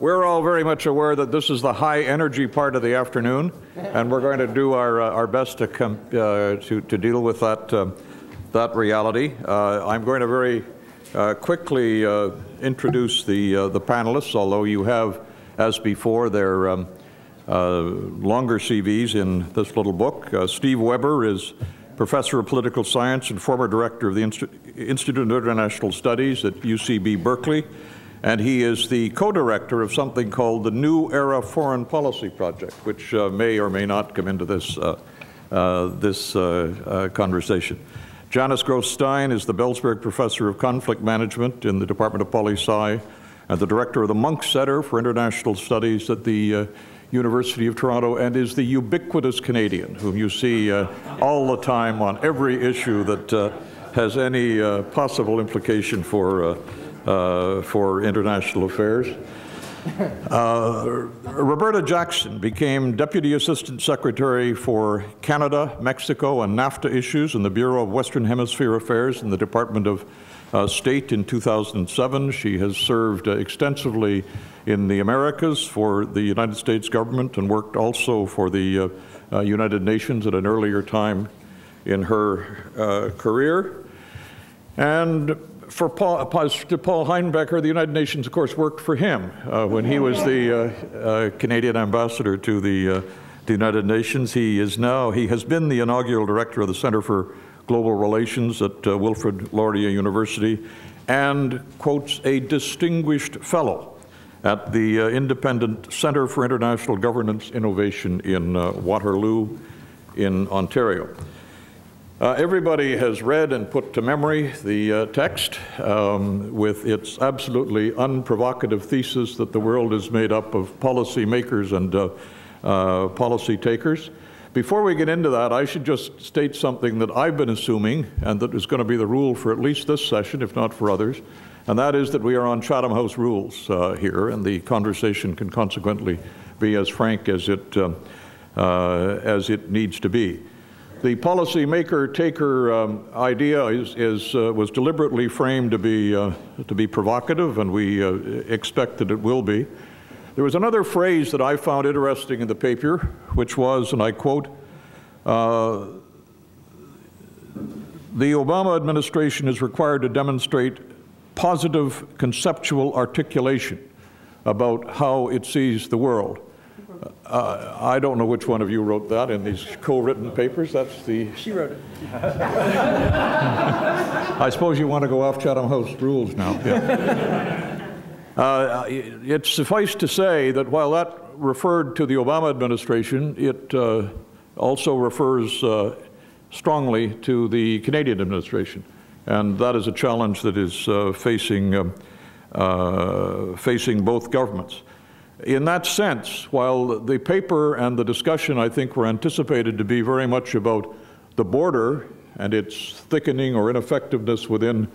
We're all very much aware that this is the high energy part of the afternoon, and we're going to do our, uh, our best to, come, uh, to, to deal with that, uh, that reality. Uh, I'm going to very uh, quickly uh, introduce the, the panelists, although you have, as before, their um, longer CVs in this little book. Steve Weber is professor of political science and former director of the Institute of International Studies at UCB Berkeley and he is the co-director of something called the New Era Foreign Policy Project, which uh, may or may not come into this, uh, uh, this uh, uh, conversation. Janice Gross Stein is the Belzberg Professor of Conflict Management in the Department of Poli Sci and the director of the Munk Center for International Studies at the uh, University of Toronto and is the ubiquitous Canadian whom you see all the time on every issue that has any possible implication for for international affairs. Uh, Roberta Jacobson became Deputy Assistant Secretary for Canada, Mexico, and NAFTA issues in the Bureau of Western Hemisphere Affairs in the Department of uh, State in 2007. She has served uh, extensively in the Americas for the United States government and worked also for the uh, uh, United Nations at an earlier time in her career. And for Paul, to Paul Heinbecker, the United Nations, of course, worked for him uh, when he was the uh, uh, Canadian ambassador to the, uh, the, United Nations. He is now, he has been the inaugural director of the Center for Global Relations at uh, Wilfrid Laurier University and, quotes, a distinguished fellow at the uh, Independent Center for International Governance Innovation in Waterloo in Ontario. Uh, everybody has read and put to memory the uh, text um, with its absolutely unprovocative thesis that the world is made up of policy makers and uh, uh, policy takers. Before we get into that, I should just state something that I've been assuming and that is going to be the rule for at least this session, if not for others, and that is that we are on Chatham House rules uh, here, and the conversation can consequently be as frank as it, uh, as it needs to be. The policy maker taker um, idea is, is uh, was deliberately framed to be, uh, to be provocative, and we uh, expect that it will be. There was another phrase that I found interesting in the paper, which was, and I quote, uh, the Obama administration is required to demonstrate positive conceptual articulation about how it sees the world. Uh, I don't know which one of you wrote that in these co-written papers. That's the. She wrote it. I suppose you want to go off Chatham House rules now. Yeah. Uh, it's suffice to say that while that referred to the Obama administration, it uh, also refers uh, strongly to the Canadian administration, and that is a challenge that is uh, facing um, uh, facing both governments. In that sense, while the paper and the discussion, I think, were anticipated to be very much about the border and its thickening or ineffectiveness within,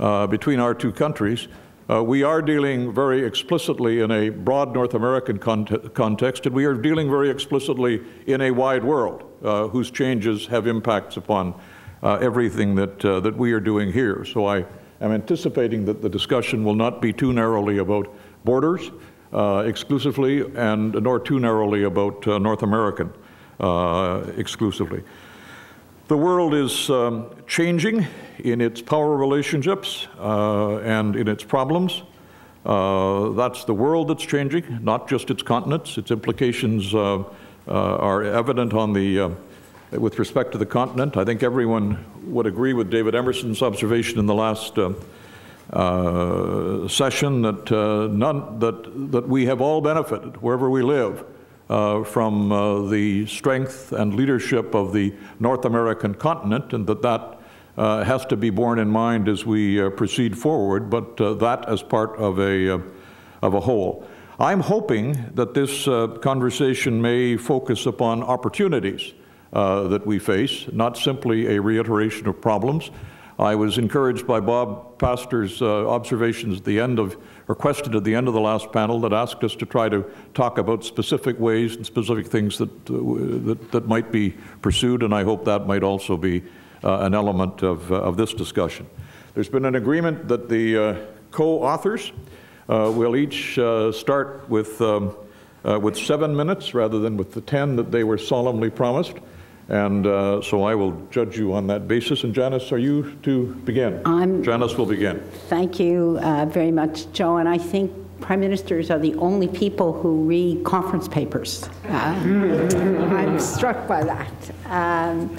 uh, between our two countries, uh, we are dealing very explicitly in a broad North American context, and we are dealing very explicitly in a wide world uh, whose changes have impacts upon uh, everything that, uh, that we are doing here. So I am anticipating that the discussion will not be too narrowly about borders, exclusively and nor too narrowly about uh, North American uh, exclusively. The world is um, changing in its power relationships and in its problems. Uh, that's the world that's changing, not just its continents. Its implications uh, uh, are evident on the, with respect to the continent. I think everyone would agree with David Emerson's observation in the last uh, session that, uh, none, that, that we have all benefited wherever we live uh, from uh, the strength and leadership of the North American continent and that that uh, has to be borne in mind as we uh, proceed forward, but that as part of a, of a whole. I'm hoping that this conversation may focus upon opportunities that we face, not simply a reiteration of problems, I was encouraged by Bob Pastor's uh, observations at the end of, or question at the end of the last panel that asked us to try to talk about specific ways and specific things that, uh, that, that, might be pursued, and I hope that might also be uh, an element of, uh, of this discussion. There's been an agreement that the uh, co-authors Uh, We'll each start with, um, with seven minutes rather than with the 10 that they were solemnly promised. And uh, so I will judge you on that basis. And Janice, are you to begin? I'm- Janice will begin. Thank you uh, very much, Joe. And I think prime ministers are the only people who read conference papers. Uh, I'm struck by that. Um,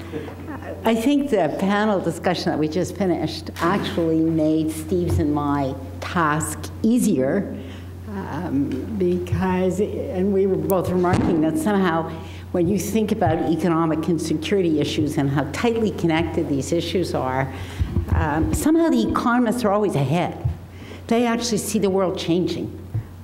I think the panel discussion that we just finished actually made Steve's and my task easier um, because, and we were both remarking that somehow when you think about economic and security issues and how tightly connected these issues are, um, somehow the economists are always ahead. They actually see the world changing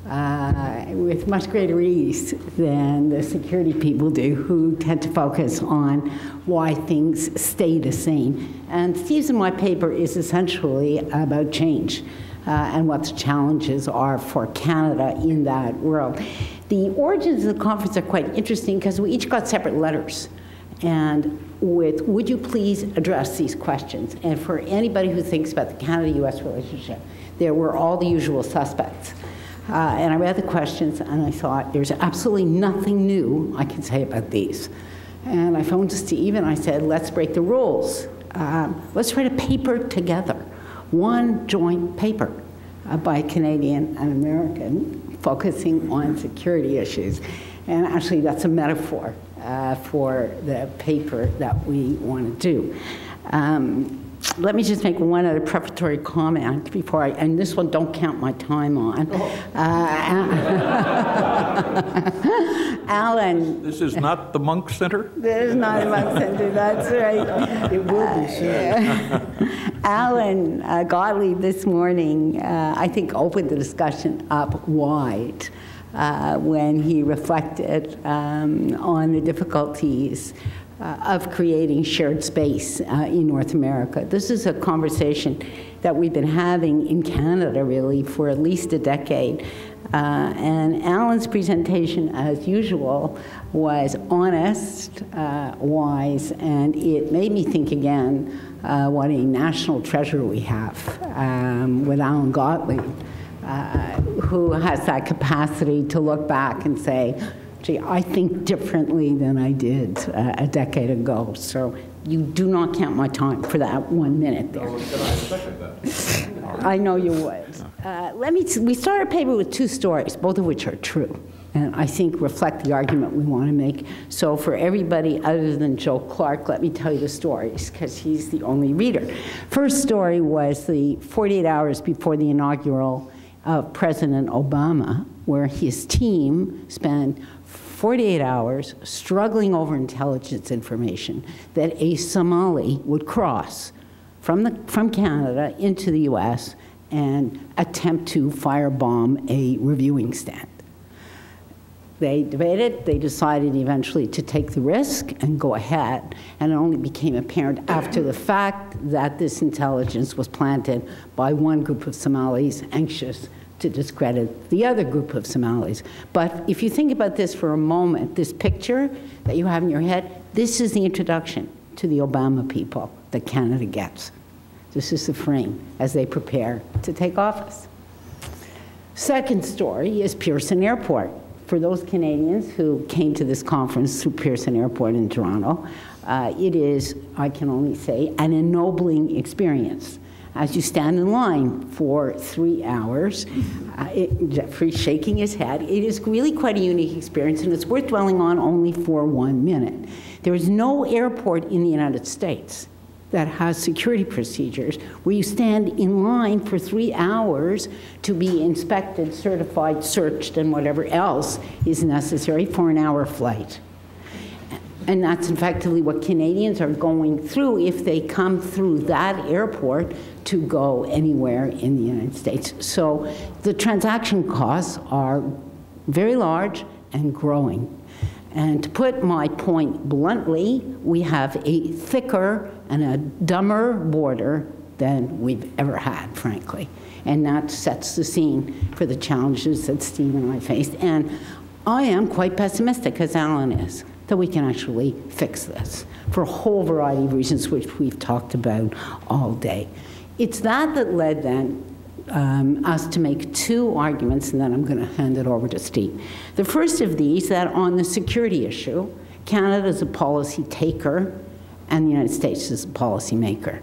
uh, with much greater ease than the security people do, who tend to focus on why things stay the same. And Steve's and my paper is essentially about change and what the challenges are for Canada in that world. The origins of the conference are quite interesting because we each got separate letters. And with, would you please address these questions? And for anybody who thinks about the Canada-US relationship, there were all the usual suspects. Uh, and I read the questions and I thought, there's absolutely nothing new I can say about these. And I phoned Steve and I said, let's break the rules. Um, let's write a paper together, one joint paper by Canadian and American focusing on security issues. And actually, that's a metaphor uh, for the paper that we want to do. Um, let me just make one other preparatory comment before I, and this one don't count my time on. Uh, Allan, This is not the Munk Center? This is not the Munk center, that's right. It will be soon. Allan uh, Gotlieb this morning, uh, I think, opened the discussion up wide uh, when he reflected um, on the difficulties uh, of creating shared space uh, in North America. This is a conversation that we've been having in Canada, really, for at least a decade. Uh, and Allan's presentation, as usual, was honest, uh, wise, and it made me think again uh, what a national treasure we have um, with Allan Gotlieb, uh, who has that capacity to look back and say, gee, I think differently than I did uh, a decade ago. So you do not count my time for that one minute there. I know you would. Uh, let me, we started a paper with two stories, both of which are true, and I think reflect the argument we want to make. So for everybody other than Joe Clark, let me tell you the stories, because he's the only reader. First story was the 48 hours before the inaugural of President Obama, where his team spent 48 hours struggling over intelligence information that a Somali would cross from, the, from Canada into the US and attempt to firebomb a reviewing stand. They debated, they decided eventually to take the risk and go ahead, and it only became apparent after the fact that this intelligence was planted by one group of Somalis anxious to discredit the other group of Somalis. But if you think about this for a moment, this picture that you have in your head, this is the introduction to the Obama people that Canada gets. This is the frame as they prepare to take office. Second story is Pearson Airport. For those Canadians who came to this conference through Pearson Airport in Toronto, uh, it is, I can only say, an ennobling experience. As you stand in line for three hours, uh, it, Jeffrey shaking his head, it is really quite a unique experience and it's worth dwelling on only for one minute. There is no airport in the United States that has security procedures where you stand in line for three hours to be inspected, certified, searched, and whatever else is necessary for an hour flight. And that's effectively what Canadians are going through if they come through that airport to go anywhere in the United States. So the transaction costs are very large and growing. And to put my point bluntly, we have a thicker and a dumber border than we've ever had, frankly. And that sets the scene for the challenges that Steve and I faced. And I am quite pessimistic, as Allan is, that we can actually fix this for a whole variety of reasons, which we've talked about all day. It's that that led then um, us to make two arguments, and then I'm going to hand it over to Steve. The first of these, that on the security issue, Canada is a policy taker, and the United States is a policy maker.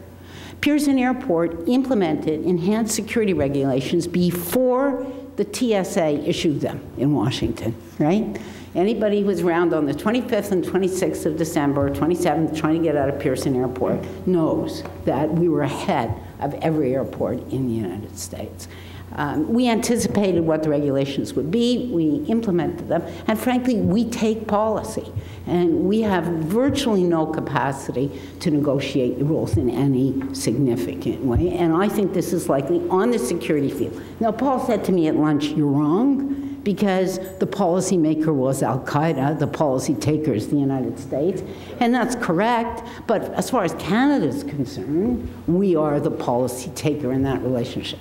Pearson Airport implemented enhanced security regulations before the TSA issued them in Washington, right? Anybody who was around on the 25th and 26th of December, 27th, trying to get out of Pearson Airport, knows that we were ahead of every airport in the United States. Um, we anticipated what the regulations would be, we implemented them, and frankly, we take policy. And we have virtually no capacity to negotiate the rules in any significant way. And I think this is likely on the security field. Now, Paul said to me at lunch, You're wrong because the policymaker was Al Qaeda, the policy taker is the United States, and that's correct. But as far as Canada is concerned, we are the policy taker in that relationship.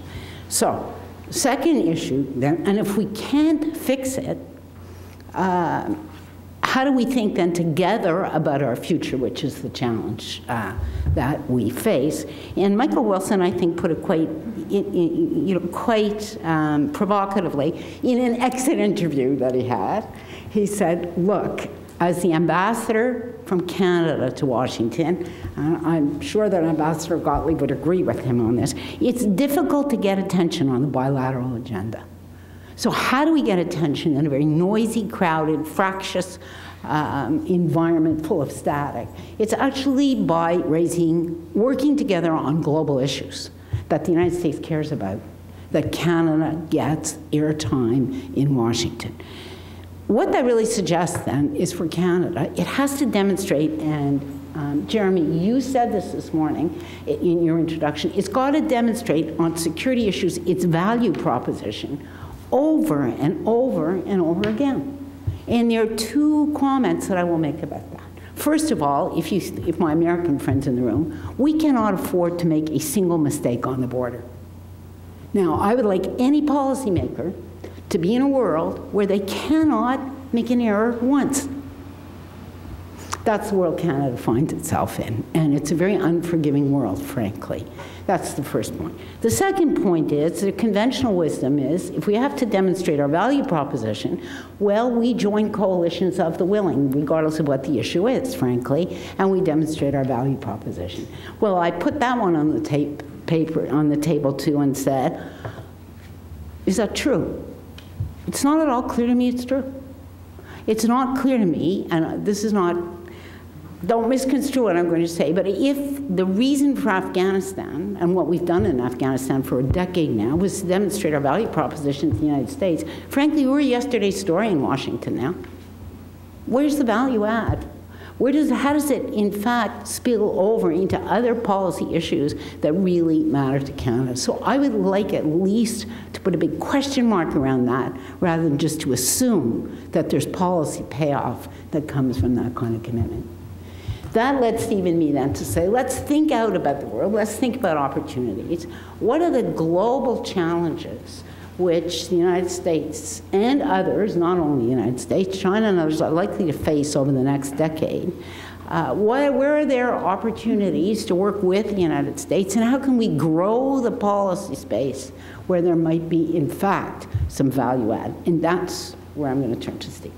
So, second issue, then, and if we can't fix it, uh, how do we think then together about our future, which is the challenge uh, that we face? And Michael Wilson, I think, put it quite, you know, quite um, provocatively in an exit interview that he had. He said, "Look, as the ambassador from Canada to Washington, I'm sure that Ambassador Gotlieb would agree with him on this. It's difficult to get attention on the bilateral agenda." So how do we get attention in a very noisy, crowded, fractious um, environment full of static? It's actually by raising, working together on global issues that the United States cares about, that Canada gets airtime in Washington. What that really suggests then is for Canada, it has to demonstrate, and um, Jeremy, you said this this morning in your introduction, it's got to demonstrate on security issues its value proposition over and over and over again. And there are two comments that I will make about that. First of all, if, you, if my American friends in the room, we cannot afford to make a single mistake on the border. Now, I would like any policymaker to be in a world where they cannot make an error once. That's the world Canada finds itself in, and it's a very unforgiving world, frankly. That's the first point. The second point is the conventional wisdom is if we have to demonstrate our value proposition, well, we join coalitions of the willing, regardless of what the issue is, frankly, and we demonstrate our value proposition. Well, I put that one on the tape, paper on the table too and said, is that true? It's not at all clear to me it's true. It's not clear to me, and this is not don't misconstrue what I'm going to say, but if the reason for Afghanistan and what we've done in Afghanistan for a decade now was to demonstrate our value proposition to the United States, frankly, we're yesterday's story in Washington now. Where's the value add? Where does, how does it, in fact, spill over into other policy issues that really matter to Canada? So I would like at least to put a big question mark around that rather than just to assume that there's policy payoff that comes from that kind of commitment. That led Steve and me then to say, let's think out about the world, let's think about opportunities. What are the global challenges which the United States and others, not only the United States, China and others, are likely to face over the next decade? Uh, where are there opportunities to work with the United States, and how can we grow the policy space where there might be, in fact, some value add? And that's where I'm going to turn to Steve.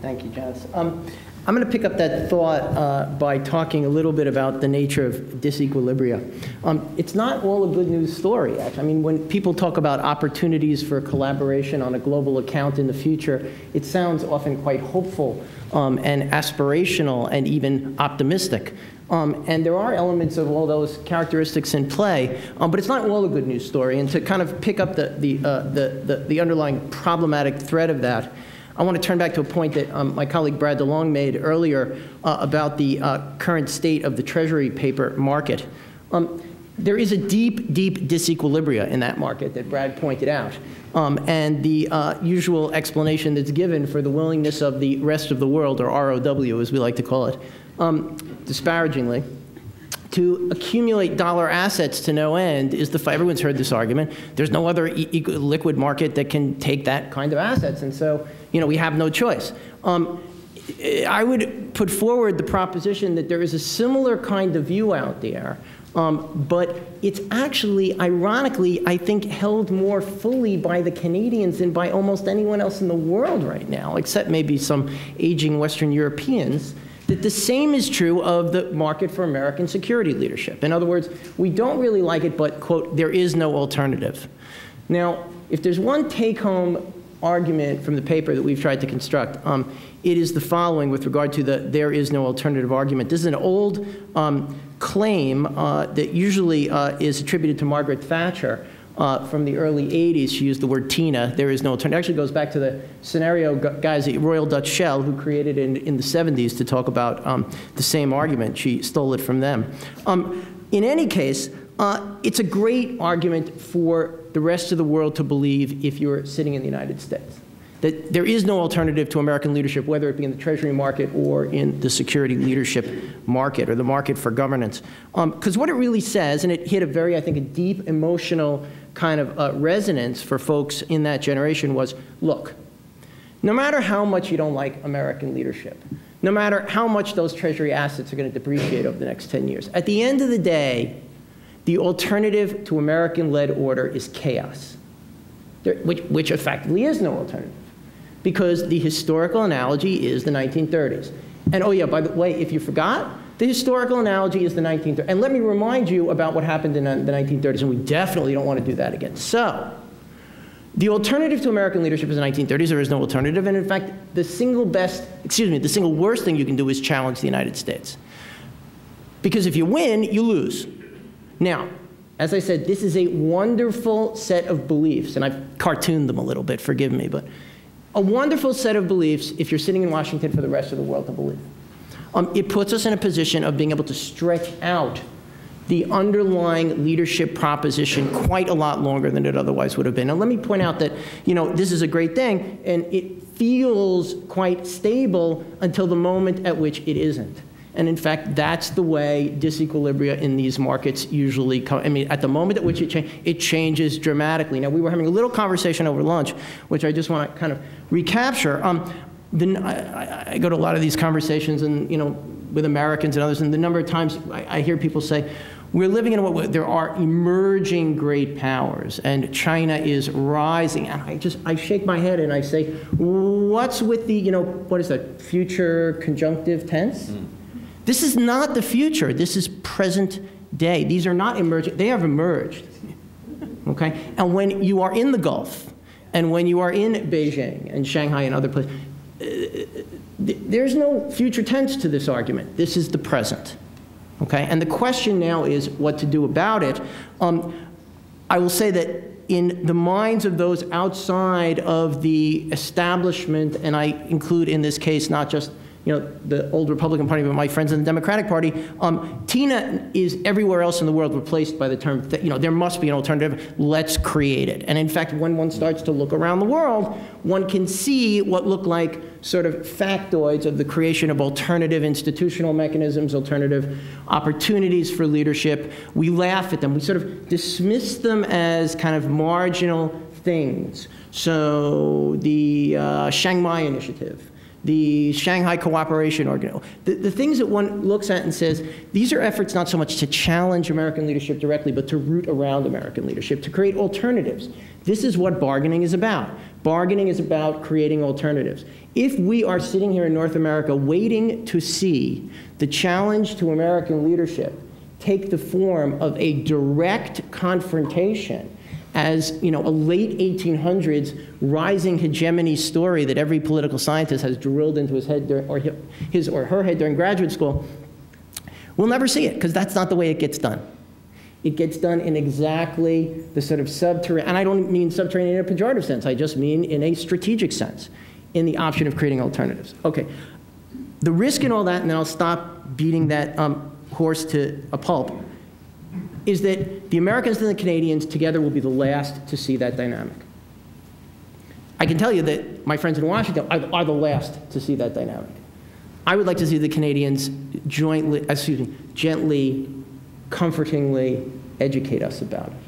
Thank you, Janice. Um, I'm going to pick up that thought uh, by talking a little bit about the nature of disequilibria. Um, it's not all a good news story, actually. I mean, when people talk about opportunities for collaboration on a global account in the future, it sounds often quite hopeful um, and aspirational and even optimistic. Um, and there are elements of all those characteristics in play, um, but it's not all a good news story. And to kind of pick up the, the, uh, the, the, the underlying problematic thread of that, I want to turn back to a point that um, my colleague Brad DeLong made earlier uh, about the uh, current state of the Treasury paper market. Um, there is a deep, deep disequilibria in that market that Brad pointed out. Um, and the uh, usual explanation that's given for the willingness of the rest of the world, or ROW as we like to call it, um, disparagingly, to accumulate dollar assets to no end is the everyone's heard this argument. There's no other e liquid market that can take that kind of assets, and so you know we have no choice. Um, I would put forward the proposition that there is a similar kind of view out there, um, but it's actually, ironically, I think, held more fully by the Canadians than by almost anyone else in the world right now, except maybe some aging Western Europeans that the same is true of the market for American security leadership. In other words, we don't really like it, but, quote, there is no alternative. Now, if there's one take home argument from the paper that we've tried to construct, um, it is the following with regard to the there is no alternative argument. This is an old um, claim uh, that usually uh, is attributed to Margaret Thatcher. Uh, from the early 80s, she used the word Tina, there is no alternative. Actually goes back to the scenario guys at Royal Dutch Shell who created in, in the 70s to talk about um, the same argument. She stole it from them. Um, in any case, uh, it's a great argument for the rest of the world to believe if you're sitting in the United States that there is no alternative to American leadership, whether it be in the Treasury market or in the security leadership market or the market for governance. Because um, what it really says, and it hit a very, I think, a deep emotional kind of uh, resonance for folks in that generation was, look, no matter how much you don't like American leadership, no matter how much those Treasury assets are going to depreciate over the next 10 years, at the end of the day, the alternative to American-led order is chaos, there, which, which effectively is no alternative because the historical analogy is the 1930s. And oh yeah, by the way, if you forgot, the historical analogy is the 1930s. And let me remind you about what happened in the 1930s, and we definitely don't want to do that again. So, the alternative to American leadership is the 1930s. There is no alternative. And in fact, the single best, excuse me, the single worst thing you can do is challenge the United States. Because if you win, you lose. Now, as I said, this is a wonderful set of beliefs, and I've cartooned them a little bit, forgive me, but a wonderful set of beliefs if you're sitting in Washington for the rest of the world to believe. Um, it puts us in a position of being able to stretch out the underlying leadership proposition quite a lot longer than it otherwise would have been. And let me point out that, you know, this is a great thing, and it feels quite stable until the moment at which it isn't. And in fact, that's the way disequilibria in these markets usually come. I mean, at the moment at which it, cha it changes dramatically. Now, we were having a little conversation over lunch, which I just want to kind of recapture. Um, the, I, I, go to a lot of these conversations and, you know, with Americans and others, and the number of times I, I hear people say, we're living in what there are emerging great powers, and China is rising. And I just, I shake my head and I say, what's with the, you know, what is that, future conjunctive tense? Mm. This is not the future. This is present day. These are not emerging. They have emerged. Okay? And when you are in the Gulf, and when you are in Beijing and Shanghai and other places, uh, there's no future tense to this argument. This is the present. Okay? And the question now is what to do about it. Um, I will say that in the minds of those outside of the establishment, and I include in this case not just you know, the old Republican Party, but my friends in the Democratic Party, um, Tina is everywhere else in the world replaced by the term, you know, there must be an alternative, let's create it. And in fact, when one starts to look around the world, one can see what look like sort of factoids of the creation of alternative institutional mechanisms, alternative opportunities for leadership. We laugh at them. We sort of dismiss them as kind of marginal things. So the uh, Chiang Mai Initiative, the Shanghai Cooperation Organization, the, the things that one looks at and says, these are efforts not so much to challenge American leadership directly, but to root around American leadership, to create alternatives. This is what bargaining is about. Bargaining is about creating alternatives. If we are sitting here in North America waiting to see the challenge to American leadership take the form of a direct confrontation as you know, a late 1800s rising hegemony story that every political scientist has drilled into his head during, or his or her head during graduate school, we'll never see it because that's not the way it gets done. It gets done in exactly the sort of subterranean, and I don't mean subterranean in a pejorative sense, I just mean in a strategic sense, in the option of creating alternatives. Okay, the risk in all that, and then I'll stop beating that um, horse to a pulp, is that the Americans and the Canadians together will be the last to see that dynamic. I can tell you that my friends in Washington are, the last to see that dynamic. I would like to see the Canadians jointly, excuse me, gently, comfortingly educate us about it.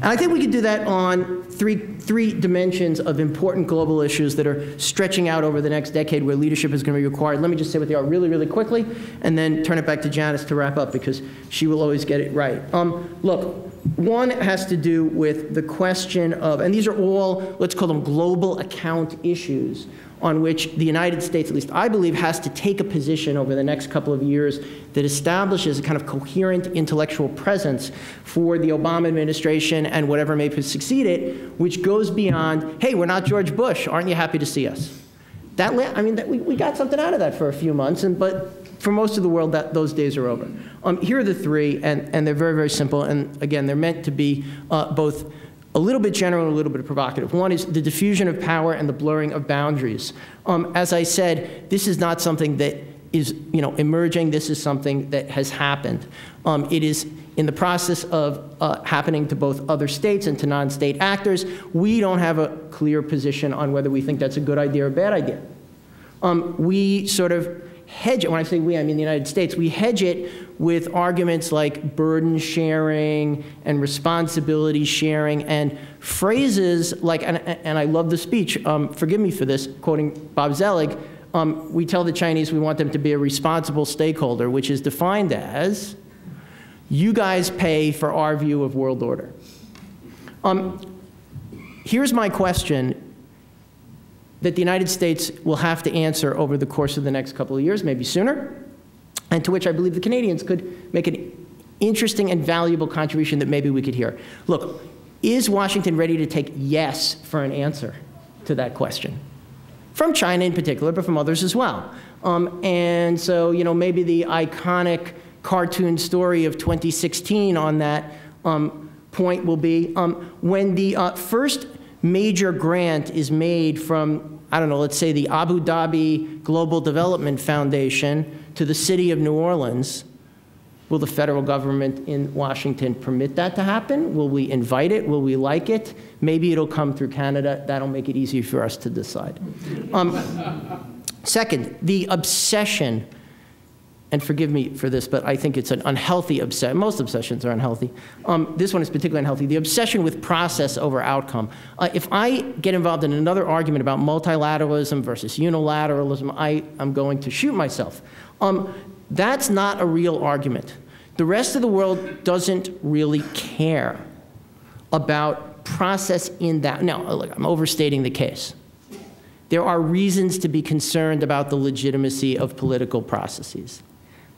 And I think we could do that on three, three dimensions of important global issues that are stretching out over the next decade where leadership is going to be required. Let me just say what they are really, really quickly, and then turn it back to Janice to wrap up because she will always get it right. Um, look, one has to do with the question of, and these are all, let's call them global account issues on which the United States, at least I believe, has to take a position over the next couple of years that establishes a kind of coherent intellectual presence for the Obama administration and whatever may succeed it, which goes beyond, hey, we're not George Bush, aren't you happy to see us? That, I mean, that, we, we got something out of that for a few months, and, but for most of the world, that, those days are over. Um, here are the three, and, and they're very, very simple, and again, they're meant to be uh, both a little bit general and a little bit provocative. One is the diffusion of power and the blurring of boundaries. Um, as I said, this is not something that is you know, emerging. This is something that has happened. Um, it is in the process of uh, happening to both other states and to non-state actors. We don't have a clear position on whether we think that's a good idea or a bad idea. Um, we sort of hedge it. When I say we, I mean the United States. We hedge it with arguments like burden sharing and responsibility sharing and phrases like, and, and I love the speech, um, forgive me for this, quoting Bob Zoellick, um, we tell the Chinese we want them to be a responsible stakeholder, which is defined as you guys pay for our view of world order. Um, here's my question that the United States will have to answer over the course of the next couple of years, maybe sooner and to which I believe the Canadians could make an interesting and valuable contribution that maybe we could hear. Look, is Washington ready to take yes for an answer to that question? From China in particular, but from others as well. Um, and so, you know, maybe the iconic cartoon story of 2016 on that um, point will be um, when the uh, first major grant is made from, I don't know, let's say the Abu Dhabi Global Development Foundation to the city of New Orleans, will the federal government in Washington permit that to happen? Will we invite it? Will we like it? Maybe it'll come through Canada. That'll make it easier for us to decide. Um, second, the obsession and forgive me for this, but I think it's an unhealthy obsession. Most obsessions are unhealthy. Um, this one is particularly unhealthy. The obsession with process over outcome. Uh, if I get involved in another argument about multilateralism versus unilateralism, I am going to shoot myself. Um, that's not a real argument. The rest of the world doesn't really care about process in that. Now, look, I'm overstating the case. There are reasons to be concerned about the legitimacy of political processes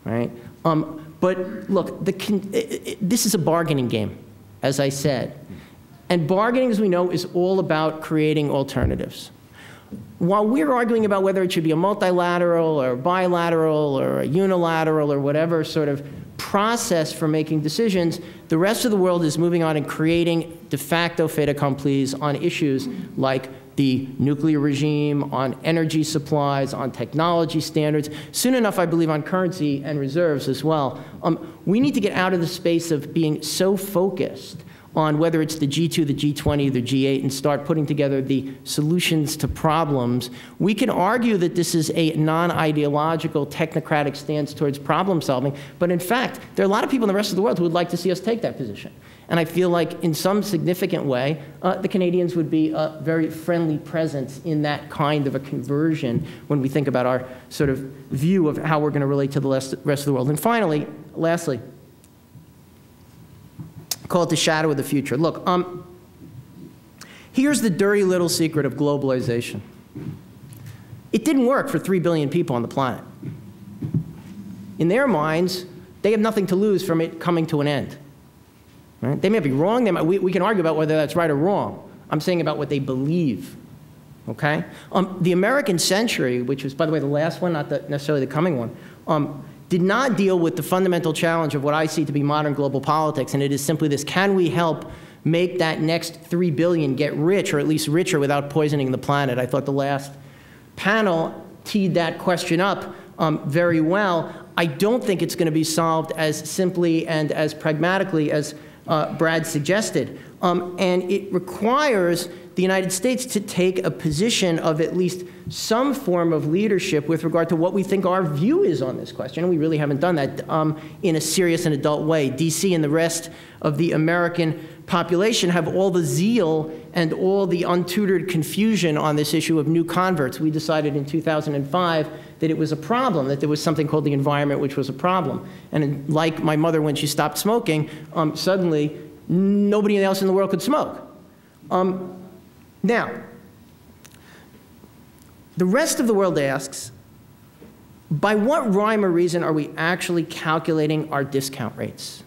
right? Um, but look, the it, it, this is a bargaining game, as I said. And bargaining, as we know, is all about creating alternatives. While we're arguing about whether it should be a multilateral or bilateral or unilateral or whatever sort of process for making decisions, the rest of the world is moving on and creating de facto fait accomplis on issues like the nuclear regime, on energy supplies, on technology standards, soon enough, I believe, on currency and reserves as well. Um, we need to get out of the space of being so focused on whether it's the G2, the G20, the G8, and start putting together the solutions to problems. We can argue that this is a non-ideological, technocratic stance towards problem solving, but in fact, there are a lot of people in the rest of the world who would like to see us take that position. And I feel like in some significant way, uh, the Canadians would be a very friendly presence in that kind of a conversion when we think about our sort of view of how we're going to relate to the rest of the world. And finally, lastly, call it the shadow of the future. Look, um, here's the dirty little secret of globalization. It didn't work for 3 billion people on the planet. In their minds, they have nothing to lose from it coming to an end. Right? They may be wrong. They might, we, we can argue about whether that's right or wrong. I'm saying about what they believe. Okay? Um, the American century, which was, by the way, the last one, not the, necessarily the coming one, um, did not deal with the fundamental challenge of what I see to be modern global politics, and it is simply this can we help make that next 3 billion get rich, or at least richer, without poisoning the planet? I thought the last panel teed that question up um, very well. I don't think it's going to be solved as simply and as pragmatically as uh, Brad suggested. Um, and it requires the United States to take a position of at least some form of leadership with regard to what we think our view is on this question. And we really haven't done that um, in a serious and adult way. DC and the rest of the American population have all the zeal and all the untutored confusion on this issue of new converts. We decided in 2005 that it was a problem, that there was something called the environment which was a problem. And like my mother when she stopped smoking, um, suddenly nobody else in the world could smoke. Um, now, the rest of the world asks, by what rhyme or reason are we actually calculating our discount rates?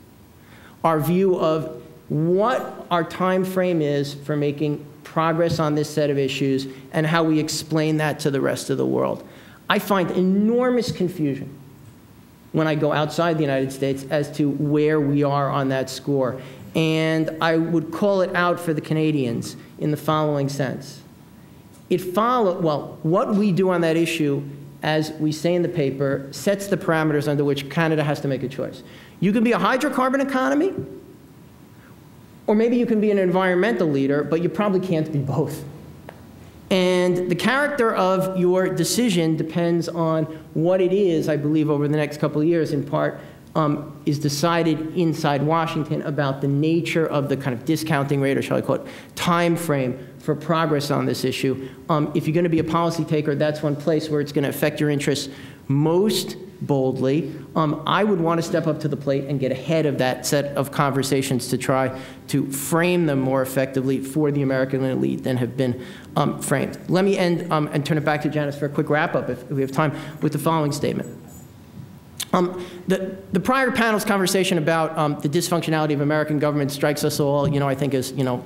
Our view of what our time frame is for making progress on this set of issues and how we explain that to the rest of the world. I find enormous confusion when I go outside the United States as to where we are on that score. And I would call it out for the Canadians in the following sense. It follow, well, what we do on that issue, as we say in the paper, sets the parameters under which Canada has to make a choice. You can be a hydrocarbon economy, or maybe you can be an environmental leader, but you probably can't be both. And the character of your decision depends on what it is, I believe, over the next couple of years, in part, um, is decided inside Washington about the nature of the kind of discounting rate, or shall I call it, time frame for progress on this issue. Um, if you're going to be a policy taker, that's one place where it's going to affect your interests most boldly. Um, I would want to step up to the plate and get ahead of that set of conversations to try to frame them more effectively for the American elite than have been um, framed. Let me end um, and turn it back to Janice for a quick wrap up, if we have time, with the following statement. Um, the, the, prior panel's conversation about um, the dysfunctionality of American government strikes us all, you know, I think is, you know,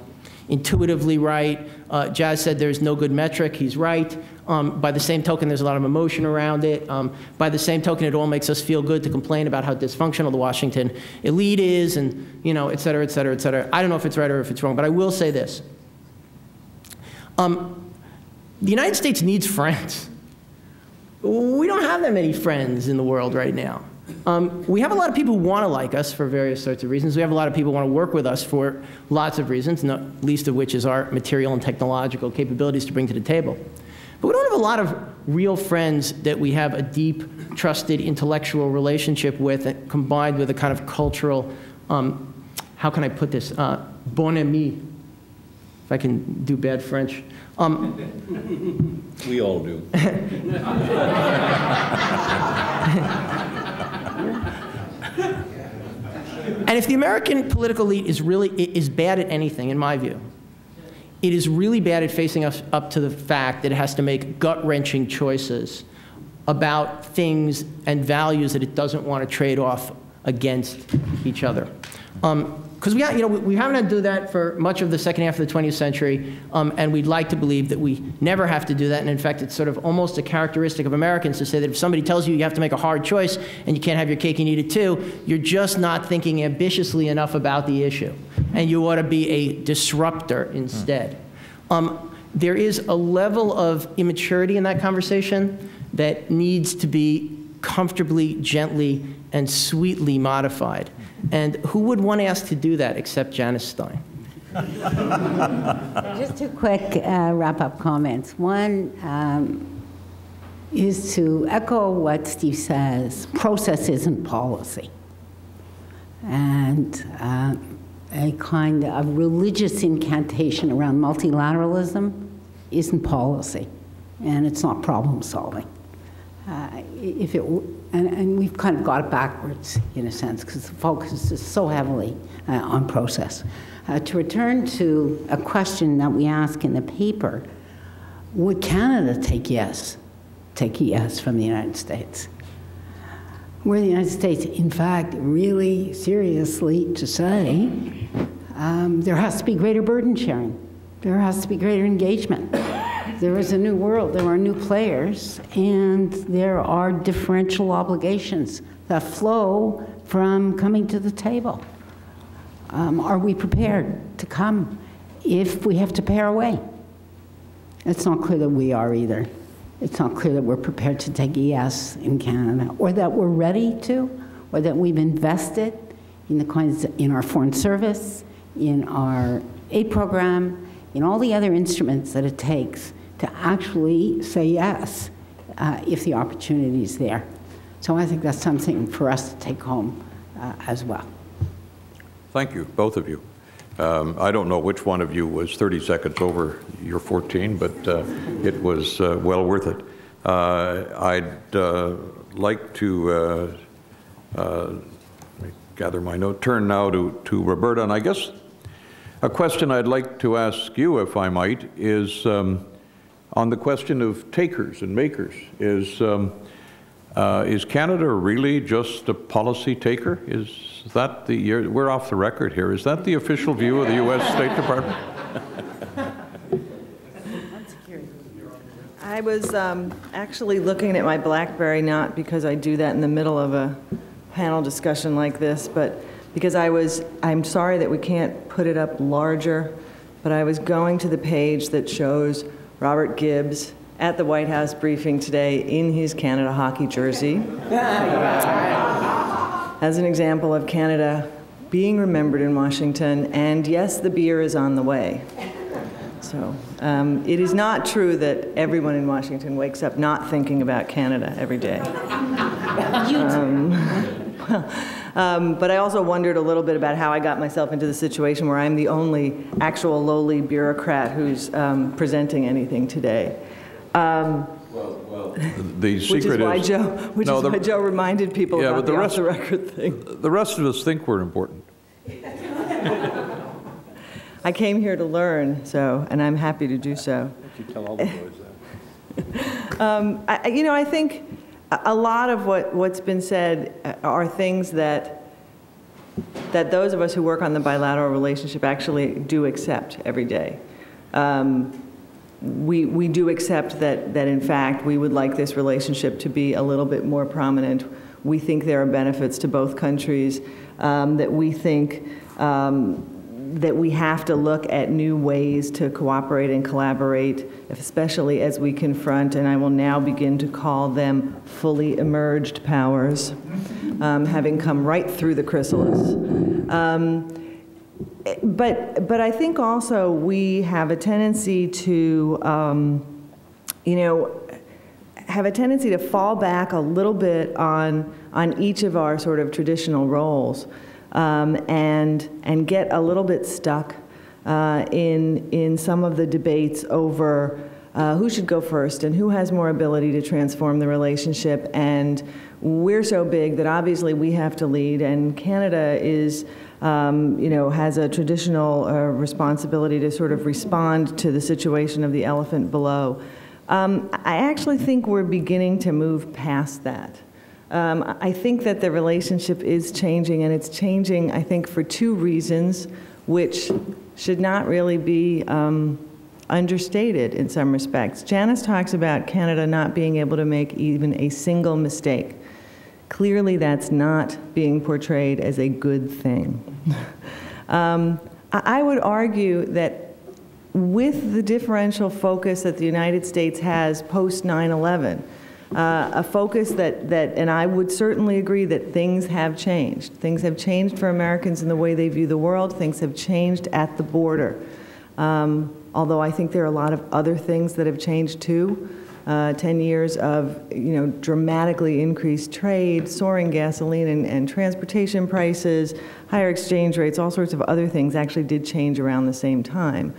intuitively right. Uh, Jas said there's no good metric. He's right. Um, by the same token, there's a lot of emotion around it. Um, by the same token, it all makes us feel good to complain about how dysfunctional the Washington elite is and, you know, et cetera, et cetera, et cetera. I don't know if it's right or if it's wrong, but I will say this. Um, the United States needs friends we don't have that many friends in the world right now. Um, we have a lot of people who want to like us for various sorts of reasons. We have a lot of people who want to work with us for lots of reasons, not least of which is our material and technological capabilities to bring to the table. But we don't have a lot of real friends that we have a deep, trusted intellectual relationship with, combined with a kind of cultural, um, how can I put this, uh, bon ami, if I can do bad French. Um, we all do. and if the American political elite is really is bad at anything, in my view, it is really bad at facing us up to the fact that it has to make gut-wrenching choices about things and values that it doesn't want to trade off against each other. Um, because we, you know, we, haven't had to do that for much of the second half of the 20th century, um, and we'd like to believe that we never have to do that. And in fact, it's sort of almost a characteristic of Americans to say that if somebody tells you you have to make a hard choice and you can't have your cake and eat it too, you're just not thinking ambitiously enough about the issue, and you ought to be a disruptor instead. Um, there is a level of immaturity in that conversation that needs to be comfortably, gently, and sweetly modified. And who would want ask to do that except Janice Stein? Just two quick uh, wrap up comments. One um, is to echo what Steve says process isn't policy. And uh, a kind of religious incantation around multilateralism isn't policy, and it's not problem solving. Uh, if it, and, and, we've kind of got it backwards in a sense because the focus is so heavily uh, on process. Uh, to return to a question that we ask in the paper, would Canada take yes, take yes from the United States? Were the United States, in fact, really seriously to say um, there has to be greater burden sharing, there has to be greater engagement there is a new world, there are new players, and there are differential obligations that flow from coming to the table. Um, are we prepared to come if we have to pair away? It's not clear that we are either. It's not clear that we're prepared to take ES in Canada, or that we're ready to, or that we've invested in the kinds, in our foreign service, in our aid program, in all the other instruments that it takes to actually say yes uh, if the opportunity is there. So I think that's something for us to take home uh, as well. Thank you, both of you. Um, I don't know which one of you was 30 seconds over your 14, but uh, it was uh, well worth it. Uh, I'd uh, like to gather my note, turn now to, to Roberta, and I guess a question I'd like to ask you, if I might, is um, on the question of takers and makers. Is, um, uh, is Canada really just a policy taker? Is that the, we're off the record here, is that the official view of the U.S. State Department? I was um, actually looking at my BlackBerry, not because I do that in the middle of a panel discussion like this, but because I was, I'm sorry that we can't put it up larger, but I was going to the page that shows Robert Gibbs at the White House briefing today in his Canada hockey jersey. As an example of Canada being remembered in Washington, and yes, the beer is on the way. So um, it is not true that everyone in Washington wakes up not thinking about Canada every day. Um, well, um, but I also wondered a little bit about how I got myself into the situation where I'm the only actual lowly bureaucrat who's um, presenting anything today. Um, The which is secret why is... Joe, which No, is the- why Joe reminded people Yeah, about but the the rest- off-the-record thing. The rest of us think we're important. I came here to learn, so, and I'm happy to do so. You tell all the boys that. Um, I, I- you know, I think a lot of what, what's been said uh, are things that, that those of us who work on the bilateral relationship actually do accept every day. Um, we, we do accept that, that in fact, we would like this relationship to be a little bit more prominent. We think there are benefits to both countries, um, that we think um, that we have to look at new ways to cooperate and collaborate, especially as we confront, and I will now begin to call them fully emerged powers, um, having come right through the chrysalis. Um, but, but I think also we have a tendency to, um, you know, have a tendency to fall back a little bit on, on each of our sort of traditional roles um, and, and get a little bit stuck uh, in, in some of the debates over uh, who should go first and who has more ability to transform the relationship. And we're so big that obviously we have to lead, and Canada is, um, you know, has a traditional uh, responsibility to sort of respond to the situation of the elephant below. Um, I actually think we're beginning to move past that. Um, I think that the relationship is changing, and it's changing, I think, for two reasons, which should not really be um, understated in some respects. Janice talks about Canada not being able to make even a single mistake. Clearly, that's not being portrayed as a good thing. um, I would argue that with the differential focus that the United States has post 9 11, uh, a focus that, that, and I would certainly agree that things have changed. Things have changed for Americans in the way they view the world, things have changed at the border. Um, although I think there are a lot of other things that have changed too. Uh, 10 years of you know, dramatically increased trade, soaring gasoline and, and transportation prices, higher exchange rates, all sorts of other things actually did change around the same time.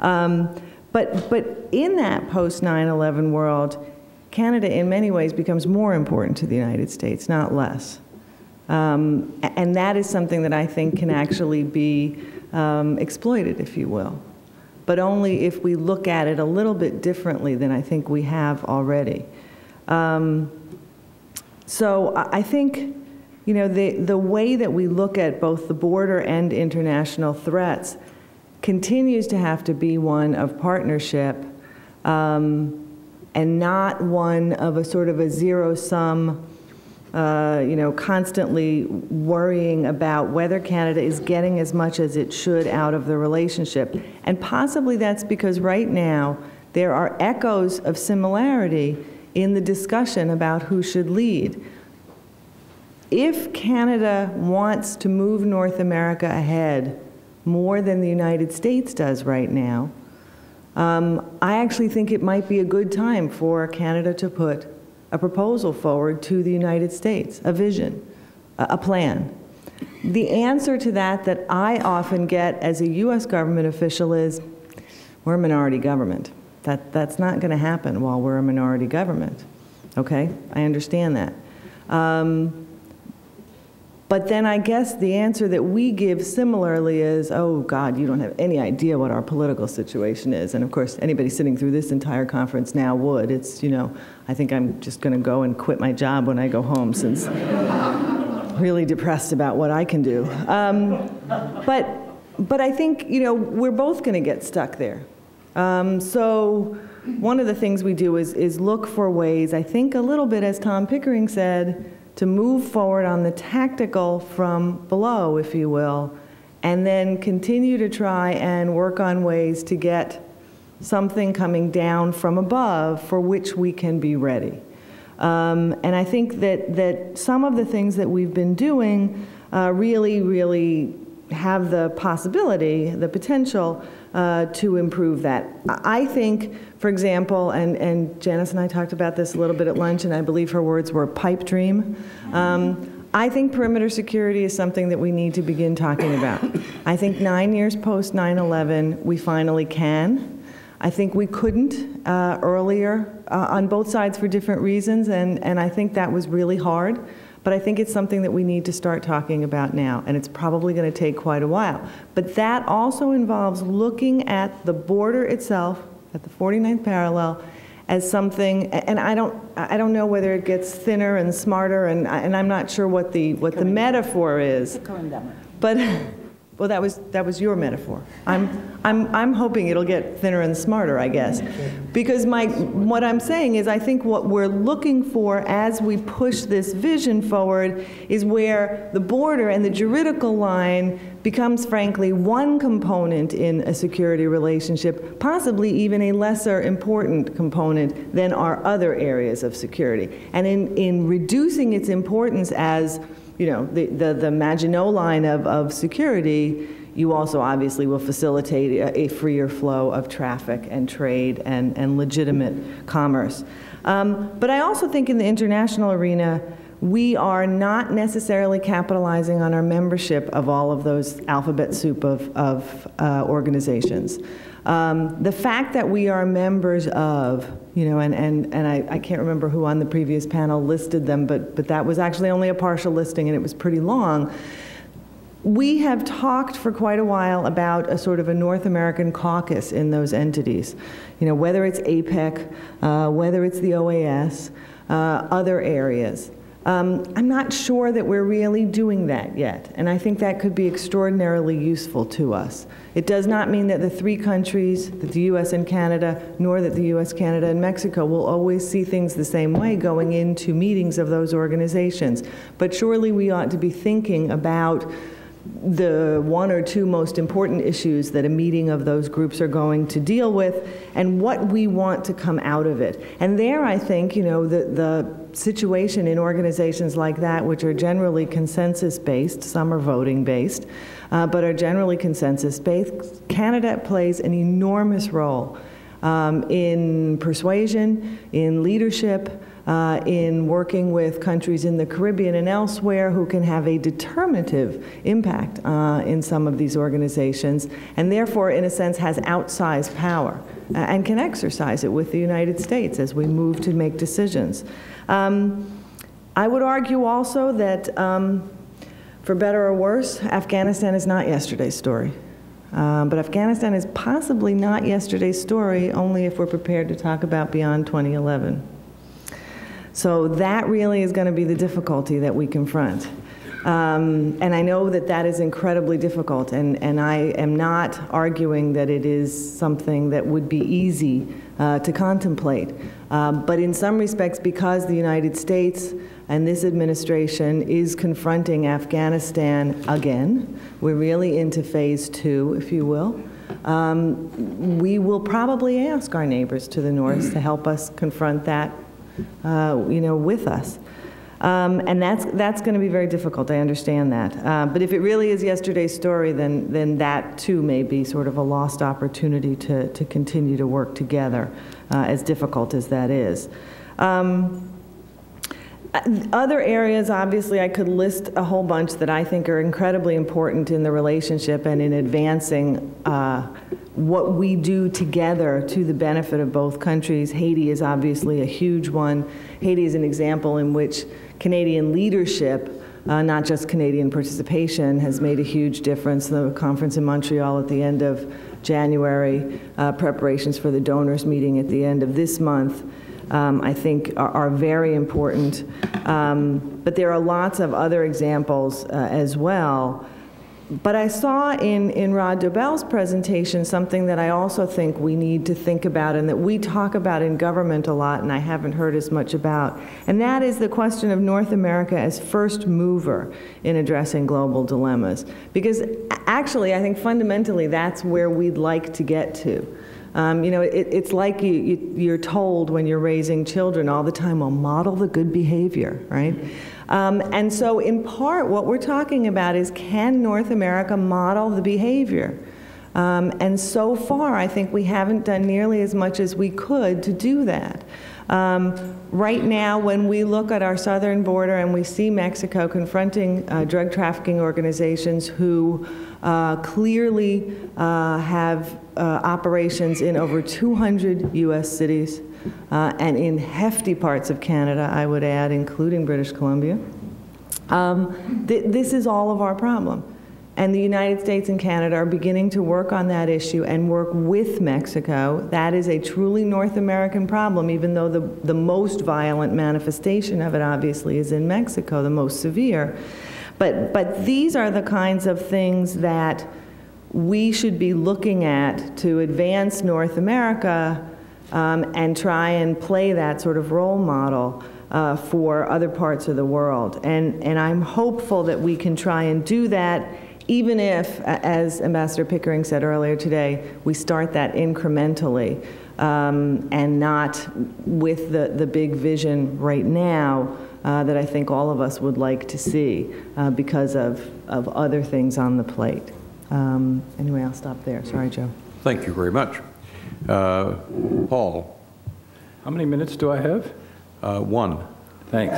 Um, but, but in that post 9 11 world, Canada in many ways becomes more important to the United States, not less. Um, and that is something that I think can actually be um, exploited, if you will, but only if we look at it a little bit differently than I think we have already. Um, so I think, you know, the, the way that we look at both the border and international threats continues to have to be one of partnership um, and not one of a sort of a zero-sum, uh, you know, constantly worrying about whether Canada is getting as much as it should out of the relationship. And possibly that's because right now there are echoes of similarity in the discussion about who should lead. if Canada wants to move North America ahead more than the United States does right now, um, I actually think it might be a good time for Canada to put a proposal forward to the United States, a vision, a, a plan. The answer to that that I often get as a U.S. government official is, we're a minority government. That, that's not going to happen while we're a minority government. Okay? I understand that. Um, but then I guess the answer that we give similarly is, oh, God, you don't have any idea what our political situation is. And of course, anybody sitting through this entire conference now would. It's, you know, I think I'm just going to go and quit my job when I go home since I'm really depressed about what I can do. Um, but, but I think, you know, we're both going to get stuck there. Um, so one of the things we do is, is look for ways, I think a little bit as Tom Pickering said, to move forward on the tactical from below, if you will, and then continue to try and work on ways to get something coming down from above for which we can be ready. Um, and I think that, that some of the things that we've been doing uh, really, really have the possibility, the potential uh, to improve that. I think, for example, and, and Janice and I talked about this a little bit at lunch, and I believe her words were pipe dream. Um, I think perimeter security is something that we need to begin talking about. I think nine years post 9 11, we finally can. I think we couldn't uh, earlier uh, on both sides for different reasons, and, and I think that was really hard. But I think it's something that we need to start talking about now, and it's probably going to take quite a while. But that also involves looking at the border itself, at the 49th parallel, as something, and I don't, I don't know whether it gets thinner and smarter, and, and I'm not sure what the, what the metaphor is. But, well, that was, that was your metaphor. I'm, I'm, I'm hoping it'll get thinner and smarter, I guess. Because my, what I'm saying is I think what we're looking for as we push this vision forward is where the border and the juridical line becomes, frankly, one component in a security relationship, possibly even a lesser important component than our other areas of security. And in, in reducing its importance as you know, the, the, the Maginot Line of, of security, you also obviously will facilitate a, a freer flow of traffic and trade and, and legitimate commerce. Um, but I also think in the international arena, we are not necessarily capitalizing on our membership of all of those alphabet soup of, of uh, organizations. Um, the fact that we are members of, you know, and, and, and I, I can't remember who on the previous panel listed them, but, but that was actually only a partial listing and it was pretty long. We have talked for quite a while about a sort of a North American caucus in those entities. You know, whether it's APEC, uh, whether it's the OAS, uh, other areas. Um, I'm not sure that we're really doing that yet, and I think that could be extraordinarily useful to us. It does not mean that the three countries, that the US and Canada, nor that the US, Canada, and Mexico will always see things the same way going into meetings of those organizations. But surely we ought to be thinking about the one or two most important issues that a meeting of those groups are going to deal with and what we want to come out of it. And there I think, you know, the, the situation in organizations like that, which are generally consensus based, some are voting based, uh, but are generally consensus based, Canada plays an enormous role um, in persuasion, in leadership, uh, in working with countries in the Caribbean and elsewhere who can have a determinative impact uh, in some of these organizations, and therefore, in a sense, has outsized power uh, and can exercise it with the United States as we move to make decisions. Um, I would argue also that, um, for better or worse, Afghanistan is not yesterday's story. Um, but Afghanistan is possibly not yesterday's story only if we're prepared to talk about beyond 2011. So that really is going to be the difficulty that we confront. Um, and I know that that is incredibly difficult, and, and I am not arguing that it is something that would be easy uh, to contemplate. Um, but in some respects, because the United States and this administration is confronting Afghanistan again, we're really into phase two, if you will. Um, we will probably ask our neighbors to the north to help us confront that uh, you know, with us. Um, and that's, that's going to be very difficult, I understand that. Uh, but if it really is yesterday's story, then, then that too may be sort of a lost opportunity to, to continue to work together, uh, as difficult as that is. Um, other areas, obviously, I could list a whole bunch that I think are incredibly important in the relationship and in advancing uh, what we do together to the benefit of both countries. Haiti is obviously a huge one. Haiti is an example in which Canadian leadership, uh, not just Canadian participation, has made a huge difference. The conference in Montreal at the end of January, uh, preparations for the donors meeting at the end of this month um, I think are, are very important. Um, but there are lots of other examples uh, as well. But I saw in, in Rod Dobell's presentation something that I also think we need to think about and that we talk about in government a lot and I haven't heard as much about. And that is the question of North America as first mover in addressing global dilemmas. Because actually, I think fundamentally that's where we'd like to get to. Um, you know, it, it's like you, you, you're told when you're raising children all the time, well, model the good behavior, right? Um, and so, in part, what we're talking about is can North America model the behavior? Um, and so far, I think we haven't done nearly as much as we could to do that. Um, right now, when we look at our southern border and we see Mexico confronting uh, drug trafficking organizations who uh, clearly uh, have uh, operations in over 200 U.S. cities uh, and in hefty parts of Canada, I would add, including British Columbia. Um, th this is all of our problem. And the United States and Canada are beginning to work on that issue and work with Mexico. That is a truly North American problem, even though the, the most violent manifestation of it obviously is in Mexico, the most severe. But, but these are the kinds of things that we should be looking at to advance North America um, and try and play that sort of role model uh, for other parts of the world. And, and I'm hopeful that we can try and do that even if, as Ambassador Pickering said earlier today, we start that incrementally um, and not with the, the big vision right now uh, that I think all of us would like to see uh, because of, of other things on the plate. Um, anyway, I'll stop there. Sorry, Joe. Thank you very much. Uh, Paul? How many minutes do I have? Uh, one. Thanks.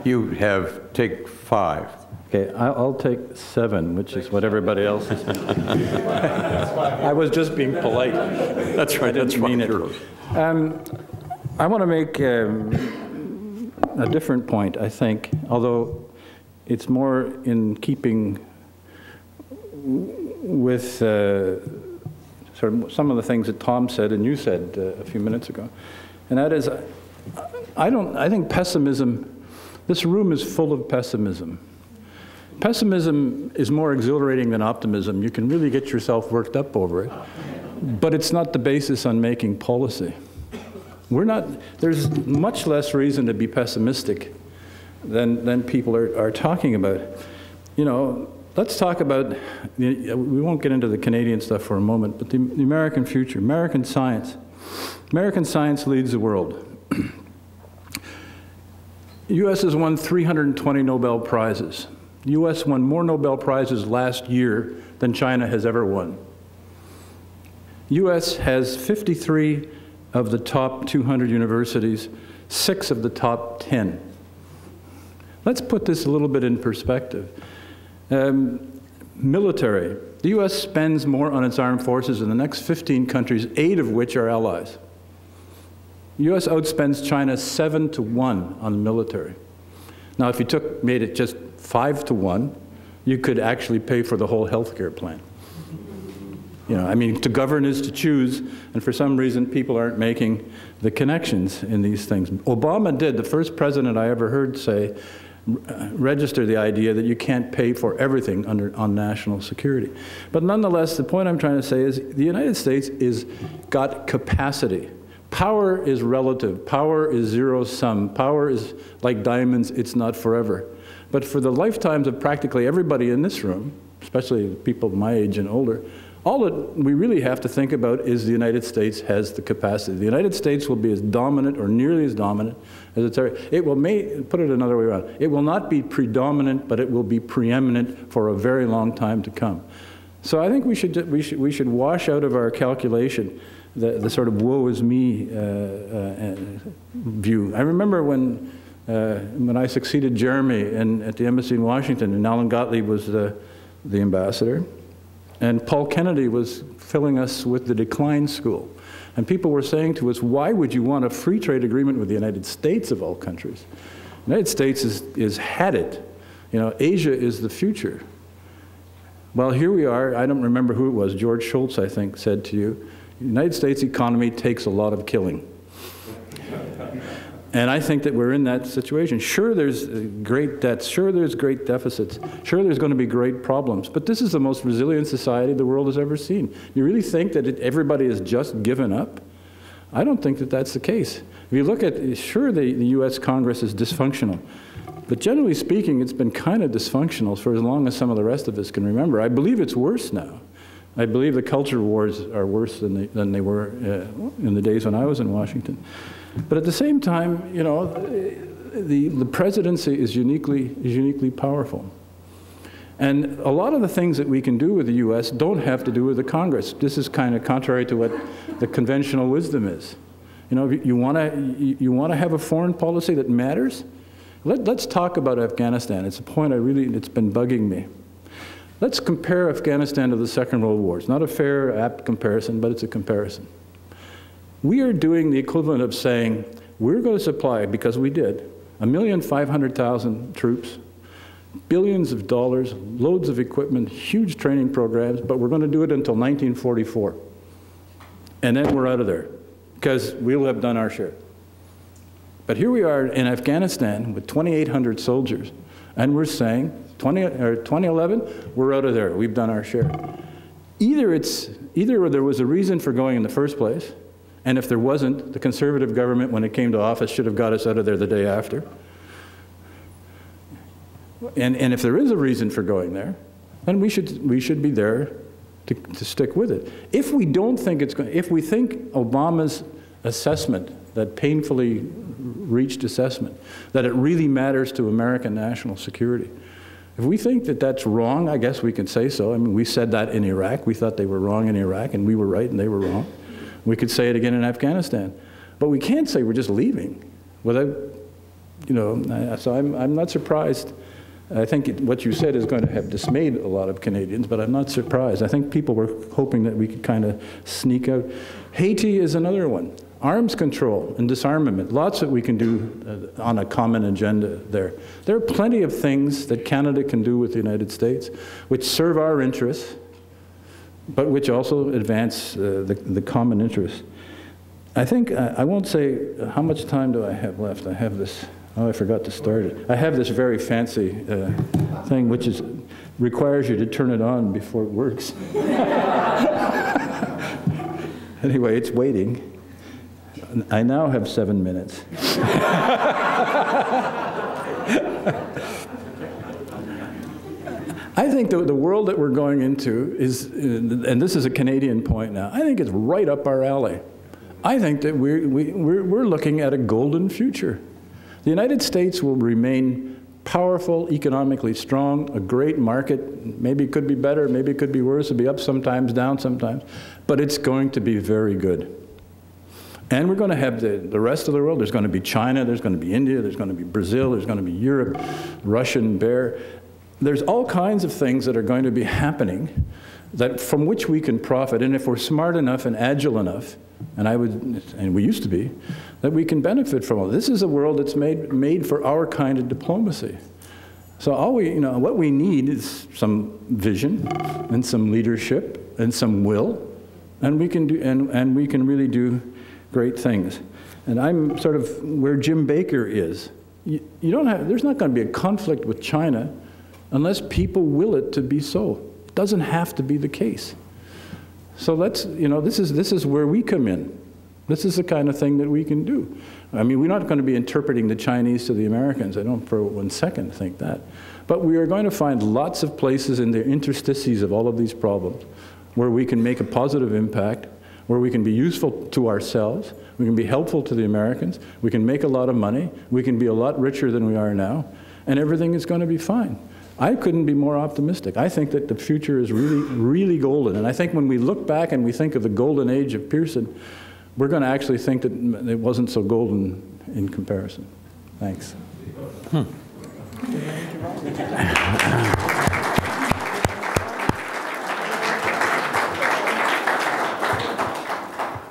you have, take five. Okay, I'll take seven, which is what everybody else is. I was just being polite. That's right, that's mean it. Um, I want to make um, a different point, I think, although it's more in keeping with uh, sort of some of the things that Tom said and you said uh, a few minutes ago. And that is, I don't, I think pessimism, this room is full of pessimism. Pessimism is more exhilarating than optimism. You can really get yourself worked up over it. But it's not the basis on making policy. We're not, there's much less reason to be pessimistic than, than people are, are talking about. You know, let's talk about, uh, we won't get into the Canadian stuff for a moment, but the, the American future, American science. American science leads the world. U.S. has won 320 Nobel Prizes. The U.S. won more Nobel Prizes last year than China has ever won. U.S. has 53 of the top 200 universities, six of the top 10. Let's put this a little bit in perspective. Um, military. The U.S. spends more on its armed forces than the next 15 countries, eight of which are allies. The U.S. outspends China seven to one on military. Now, if you took, made it just five to one, you could actually pay for the whole healthcare plan. You know, I mean, to govern is to choose, and for some reason, people aren't making the connections in these things. Obama did, the first president I ever heard say, register the idea that you can't pay for everything under, on national security. But nonetheless, the point I'm trying to say is the United States is got capacity. Power is relative. Power is zero sum. Power is like diamonds, it's not forever. But for the lifetimes of practically everybody in this room, especially people my age and older, All that we really have to think about is the United States has the capacity. The United States will be as dominant or nearly as dominant as its. It will, may, put it another way around, it will not be predominant, but it will be preeminent for a very long time to come. So I think we should, we should, we should wash out of our calculation the, the sort of woe is me uh, uh, view. I remember when, uh, when I succeeded Jeremy in, at the embassy in Washington, and Allan Gotlieb was the, the ambassador. And Paul Kennedy was filling us with the decline school. And people were saying to us, why would you want a free trade agreement with the United States of all countries? The United States is, is had it. You know, Asia is the future. Well, here we are. I don't remember who it was. George Shultz, I think, said to you, United States economy takes a lot of killing. And I think that we're in that situation. Sure, there's great debts. Sure, there's great deficits. Sure, there's going to be great problems. But this is the most resilient society the world has ever seen. You really think that it, everybody has just given up? I don't think that that's the case. If you look at, sure, the, the U.S. Congress is dysfunctional. But generally speaking, it's been kind of dysfunctional for as long as some of the rest of us can remember. I believe it's worse now. I believe the culture wars are worse than they, than they were uh, in the days when I was in Washington. But at the same time, you know, the, the presidency is uniquely, is uniquely powerful. And a lot of the things that we can do with the U.S. don't have to do with the Congress. This is kind of contrary to what the conventional wisdom is. You know, you want to you, want to have a foreign policy that matters. Let, let's talk about Afghanistan. It's a point I really it's been bugging me. Let's compare Afghanistan to the Second World War. It's not a fair, apt comparison, but it's a comparison. We are doing the equivalent of saying, we're going to supply, because we did, a million five hundred thousand troops, billions of dollars, loads of equipment, huge training programs, but we're going to do it until 1944. And then we're out of there, because we'll have done our share. But here we are in Afghanistan with 2,800 soldiers, and we're saying, 20, or 2011, we're out of there. We've done our share. Either, it's, either there was a reason for going in the first place, and if there wasn't, the conservative government, when it came to office, should have got us out of there the day after. And, and if there is a reason for going there, then we should, we should be there to, to stick with it. If we don't think it's going, if we think Obama's assessment, that painfully reached assessment, that it really matters to American national security, if we think that that's wrong, I guess we can say so. I mean, we said that in Iraq. We thought they were wrong in Iraq, and we were right and they were wrong. We could say it again in Afghanistan. But we can't say we're just leaving without, you know, so I'm, I'm not surprised. I think it, what you said is going to have dismayed a lot of Canadians, but I'm not surprised. I think people were hoping that we could kind of sneak out. Haiti is another one arms control and disarmament, lots that we can do uh, on a common agenda there. There are plenty of things that Canada can do with the United States which serve our interests, but which also advance uh, the, the common interests. I think, uh, I won't say, how much time do I have left? I have this, oh, I forgot to start it. I have this very fancy uh, thing which is, requires you to turn it on before it works. anyway, it's waiting. I now have seven minutes. I think the, the world that we're going into is, and this is a Canadian point now, I think it's right up our alley. I think that we're, we, we're, we're looking at a golden future. The United States will remain powerful, economically strong, a great market. Maybe it could be better, maybe it could be worse, it'll be up sometimes, down sometimes, but it's going to be very good. And we're going to have the, the rest of the world. There's going to be China, there's going to be India, there's going to be Brazil, there's going to be Europe, Russian bear. There's all kinds of things that are going to be happening that from which we can profit. And if we're smart enough and agile enough, and I would, and we used to be, that we can benefit from it. This is a world that's made, made for our kind of diplomacy. So all we, you know, what we need is some vision and some leadership and some will, and we can do, and, and we can really do great things. And I'm sort of where Jim Baker is. You, you don't have, there's not going to be a conflict with China unless people will it to be so. It doesn't have to be the case. So let's, you know, this is, this is where we come in. This is the kind of thing that we can do. I mean, we're not going to be interpreting the Chinese to the Americans. I don't for one second think that. But we are going to find lots of places in the interstices of all of these problems where we can make a positive impact, where we can be useful to ourselves, we can be helpful to the Americans, we can make a lot of money, we can be a lot richer than we are now, and everything is going to be fine. I couldn't be more optimistic. I think that the future is really, really golden. And I think when we look back and we think of the golden age of Pearson, we're going to actually think that it wasn't so golden in comparison. Thanks. Hmm.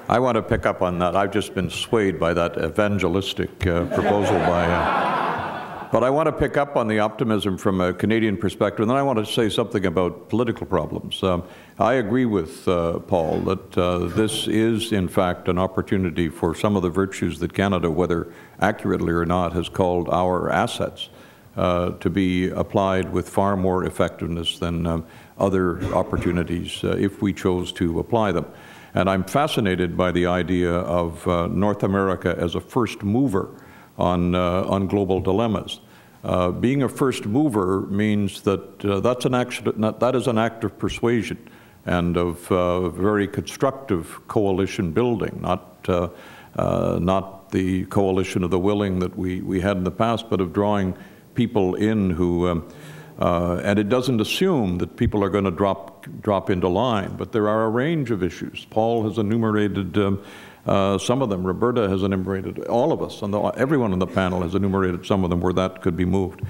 I want to pick up on that. I've just been swayed by that evangelistic uh, proposal by. Uh, but I want to pick up on the optimism from a Canadian perspective, and then I want to say something about political problems. Um, I agree with uh, Paul that uh, this is, in fact, an opportunity for some of the virtues that Canada, whether accurately or not, has called our assets. Uh, to be applied with far more effectiveness than um, other opportunities uh, if we chose to apply them. And I'm fascinated by the idea of uh, North America as a first mover on, uh, on global dilemmas. Uh, being a first mover means that uh, that's an act, that is an act of persuasion and of very constructive coalition building, not, not the coalition of the willing that we, we had in the past, but of drawing people in who um, uh, and it doesn't assume that people are going to drop, drop into line, but there are a range of issues. Paul has enumerated um, uh, some of them. Roberta has enumerated all of us, and everyone on the panel has enumerated some of them where that could be moved.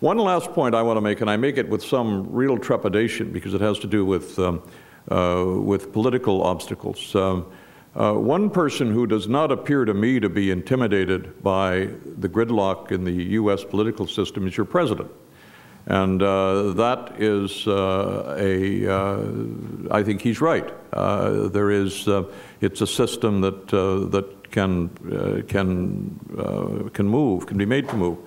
One last point I want to make, and I make it with some real trepidation because it has to do with, um, uh, with political obstacles. Um, uh, one person who does not appear to me to be intimidated by the gridlock in the U.S. political system is your president. And uh, that is uh, a, uh, I think he's right. Uh, there is, uh, it's a system that, uh, that can, can, can move, can be made to move.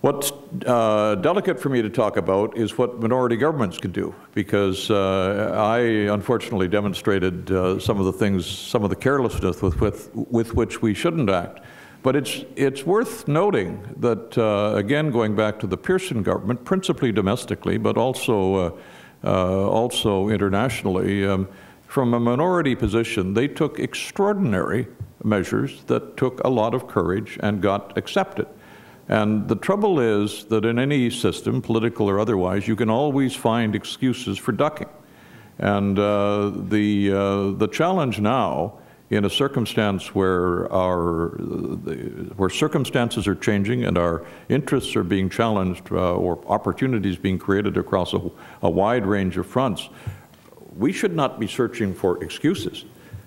What's delicate for me to talk about is what minority governments can do, because I unfortunately demonstrated some of the things, some of the carelessness with, with, with which we shouldn't act. But it's, it's worth noting that, uh, again, going back to the Pearson government, principally domestically, but also, uh, uh, also internationally, um, from a minority position, they took extraordinary measures that took a lot of courage and got accepted. And the trouble is that in any system, political or otherwise, you can always find excuses for ducking. And uh, the, uh, the challenge now in a circumstance where our where circumstances are changing and our interests are being challenged uh, or opportunities being created across a, a, wide range of fronts, we should not be searching for excuses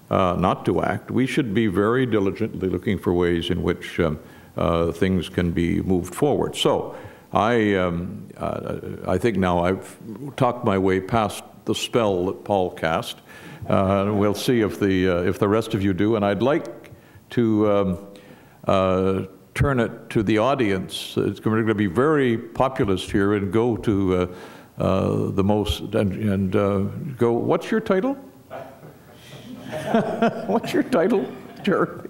uh, not to act. We should be very diligently looking for ways in which um, uh, things can be moved forward. So. I, um, uh, I think now I've talked my way past the spell that Paul cast, uh, we'll see if the, uh, if the rest of you do. And I'd like to um, uh, turn it to the audience. It's going to be very populist here and go to uh, uh, the most, and, and go, what's your title? what's your title, Jerry?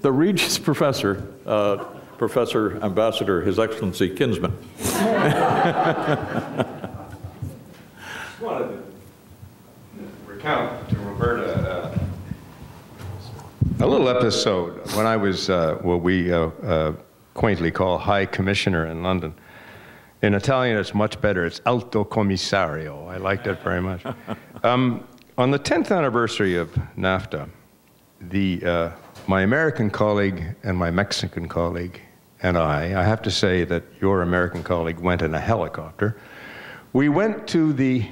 The Regis Professor, Professor Ambassador, His Excellency Kinsman. recount to Roberta uh, a little episode when I was uh, what we uh, uh, quaintly call High Commissioner in London. In Italian, it's much better. It's Alto Commissario. I liked it very much. Um, on the 10th anniversary of NAFTA, the, uh, my American colleague and my Mexican colleague and I, I have to say that your American colleague went in a helicopter. We went to the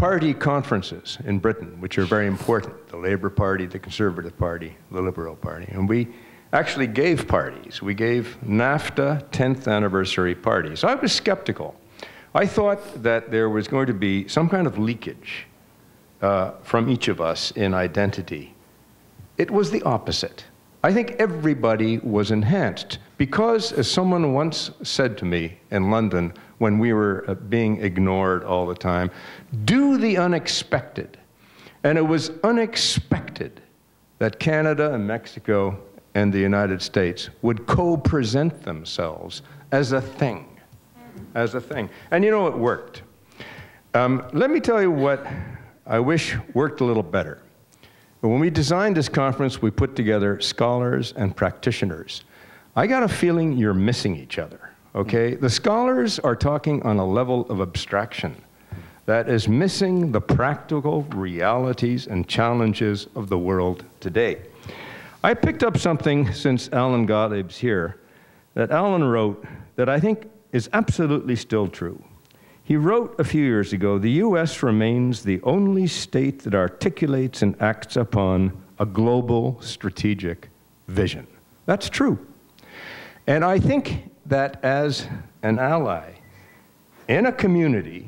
party conferences in Britain, which are very important the Labour Party, the Conservative Party, the Liberal Party. And we actually gave parties. We gave NAFTA 10th anniversary parties. I was skeptical. I thought that there was going to be some kind of leakage uh, from each of us in identity. It was the opposite. I think everybody was enhanced because, as someone once said to me in London when we were uh, being ignored all the time, do the unexpected. And it was unexpected that Canada and Mexico and the United States would co present themselves as a thing. As a thing. And you know, it worked. Um, let me tell you what I wish worked a little better. When we designed this conference, we put together scholars and practitioners. I got a feeling you're missing each other, okay? The scholars are talking on a level of abstraction that is missing the practical realities and challenges of the world today. I picked up something since Allan Gotlieb's here that Allan wrote that I think is absolutely still true. He wrote a few years ago the U.S. remains the only state that articulates and acts upon a global strategic vision. That's true. And I think that as an ally in a community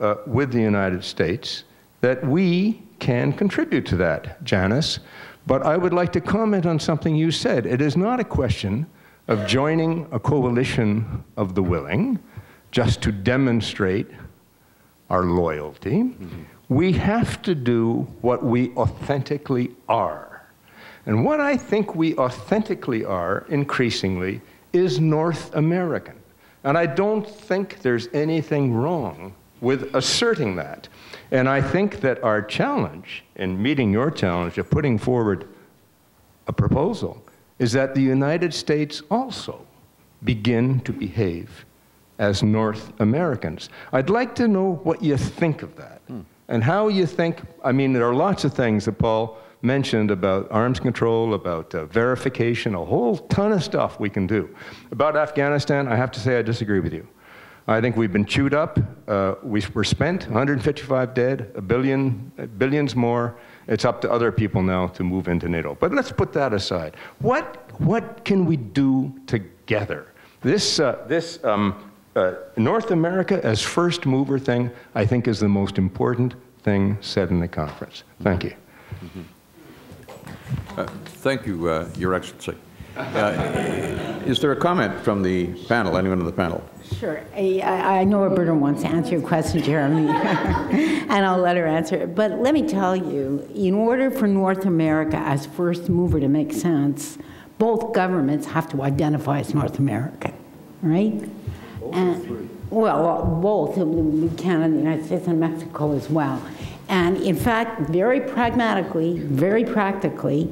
uh, with the United States, that we can contribute to that, Janice. But I would like to comment on something you said. It is not a question of joining a coalition of the willing just to demonstrate our loyalty. Mm-hmm. We have to do what we authentically are. And what I think we authentically are increasingly is North American. And I don't think there's anything wrong with asserting that. And I think that our challenge in meeting your challenge of putting forward a proposal is that the United States also begin to behave as North Americans. I'd like to know what you think of that hmm. and how you think. I mean, there are lots of things that Paul mentioned about arms control, about uh, verification, a whole ton of stuff we can do. About Afghanistan, I have to say I disagree with you. I think we've been chewed up. Uh, we were spent 155 dead, a billion, billions more. It's up to other people now to move into NATO. But let's put that aside. What, what can we do together? This, uh, this um, uh, North America as first mover thing, I think, is the most important thing said in the conference. Thank you. Uh, thank you, uh, Your Excellency. Uh, is there a comment from the panel, anyone in the panel? Sure. I, I know Roberta wants to answer your question, Jeremy, and I'll let her answer it. But let me tell you, in order for North America as first mover to make sense, both governments have to identify as North American, right? And, well, well, both, Canada, the United States, and Mexico as well. And in fact, very pragmatically, very practically,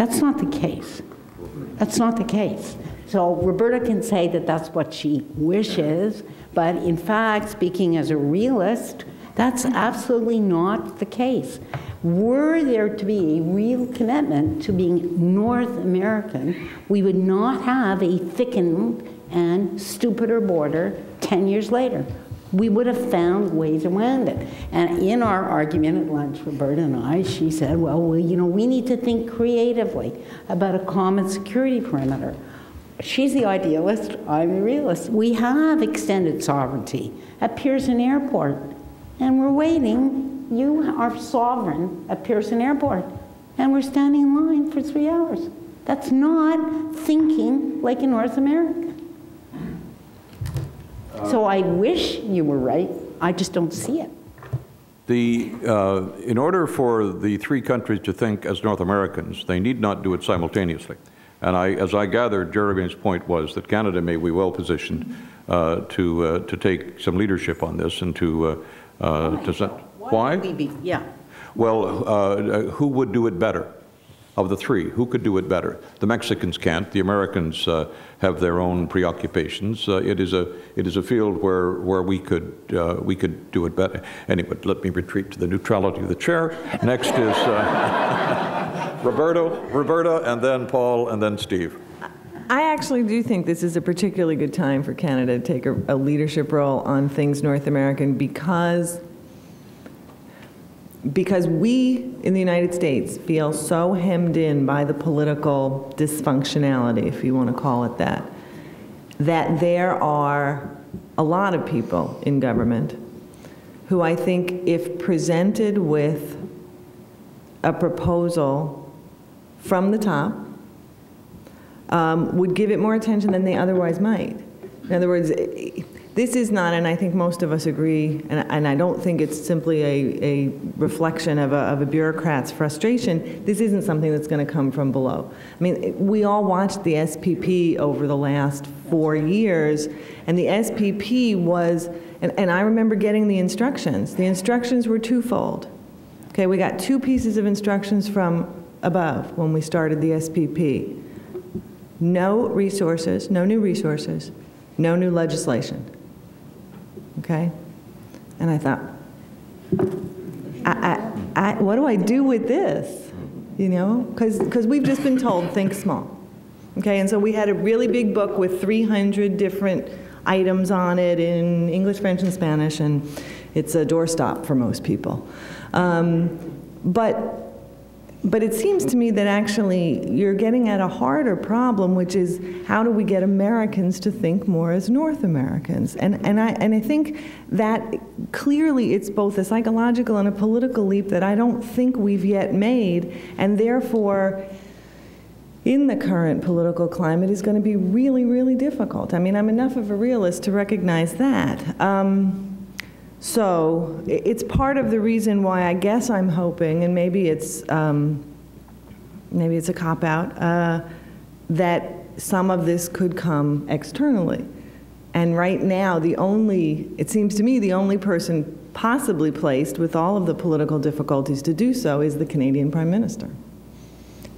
that's not the case. That's not the case. So Roberta can say that that's what she wishes, but in fact, speaking as a realist, that's absolutely not the case. Were there to be a real commitment to being North American, we would not have a thickened and stupider border 10 years later. We would have found ways around it. And in our argument at lunch, Roberta and I, she said, well, well, you know, we need to think creatively about a common security perimeter. She's the idealist, I'm the realist. We have extended sovereignty at Pearson Airport, and we're waiting. You are sovereign at Pearson Airport, and we're standing in line for three hours. That's not thinking like a North American. So I wish you were right. I just don't see it. The, uh, in order for the three countries to think as North Americans, they need not do it simultaneously. And I, as I gathered, Jeremy's point was that Canada may be well positioned uh, to, uh, to take some leadership on this and to, uh, uh to send. Why? Why? Yeah. Well, uh, who would do it better? of the three. Who could do it better? The Mexicans can't. The Americans uh, have their own preoccupations. Uh, it is a it is a field where where we could uh, we could do it better. Anyway, let me retreat to the neutrality of the chair. Next is uh, Roberto, Roberta, and then Paul, and then Steve. I actually do think this is a particularly good time for Canada to take a, a leadership role on things North American because because we in the United States feel so hemmed in by the political dysfunctionality, if you want to call it that, that there are a lot of people in government who I think, if presented with a proposal from the top, um, would give it more attention than they otherwise might. In other words, this is not, and I think most of us agree, and, and I don't think it's simply a, a reflection of a, of a bureaucrat's frustration. This isn't something that's going to come from below. I mean, we all watched the SPP over the last four years, and the SPP was, and, and I remember getting the instructions. The instructions were twofold. Okay, we got two pieces of instructions from above when we started the SPP. No resources, no new resources, no new legislation. Okay? And I thought, I, I, I, what do I do with this? You know, because we've just been told, think small. Okay, and so we had a really big book with 300 different items on it in English, French, and Spanish, and it's a doorstop for most people. Um, but but it seems to me that actually you're getting at a harder problem, which is how do we get Americans to think more as North Americans? And, and, I, and I think that clearly it's both a psychological and a political leap that I don't think we've yet made, and therefore, in the current political climate, is going to be really, really difficult. I mean, I'm enough of a realist to recognize that. Um, so it's part of the reason why I guess I'm hoping, and maybe it's um, maybe it's a cop out, uh, that some of this could come externally. And right now, the only, it seems to me, the only person possibly placed with all of the political difficulties to do so is the Canadian Prime Minister.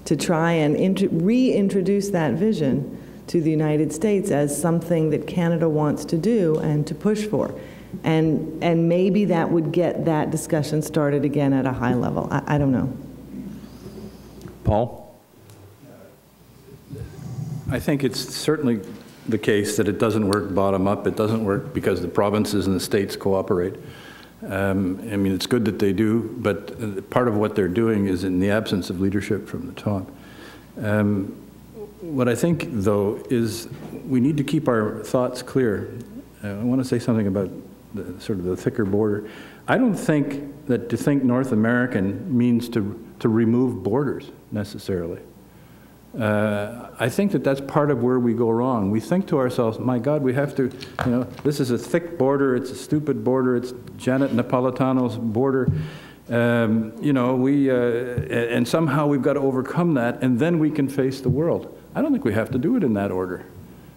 To try and reintroduce that vision to the United States as something that Canada wants to do and to push for. And, and maybe that would get that discussion started again at a high level. I, I don't know. Paul? I think it's certainly the case that it doesn't work bottom up. It doesn't work because the provinces and the states cooperate. Um, I mean, it's good that they do, but uh, part of what they're doing is in the absence of leadership from the top. Um, what I think, though, is we need to keep our thoughts clear. Uh, I want to say something about the, sort of the thicker border. I don't think that to think North American means to, to remove borders necessarily. Uh, I think that that's part of where we go wrong. We think to ourselves, my God, we have to, you know, this is a thick border, it's a stupid border, it's Janet Napolitano's border. Um, you know, we, uh, and somehow we've got to overcome that, and then we can face the world. I don't think we have to do it in that order.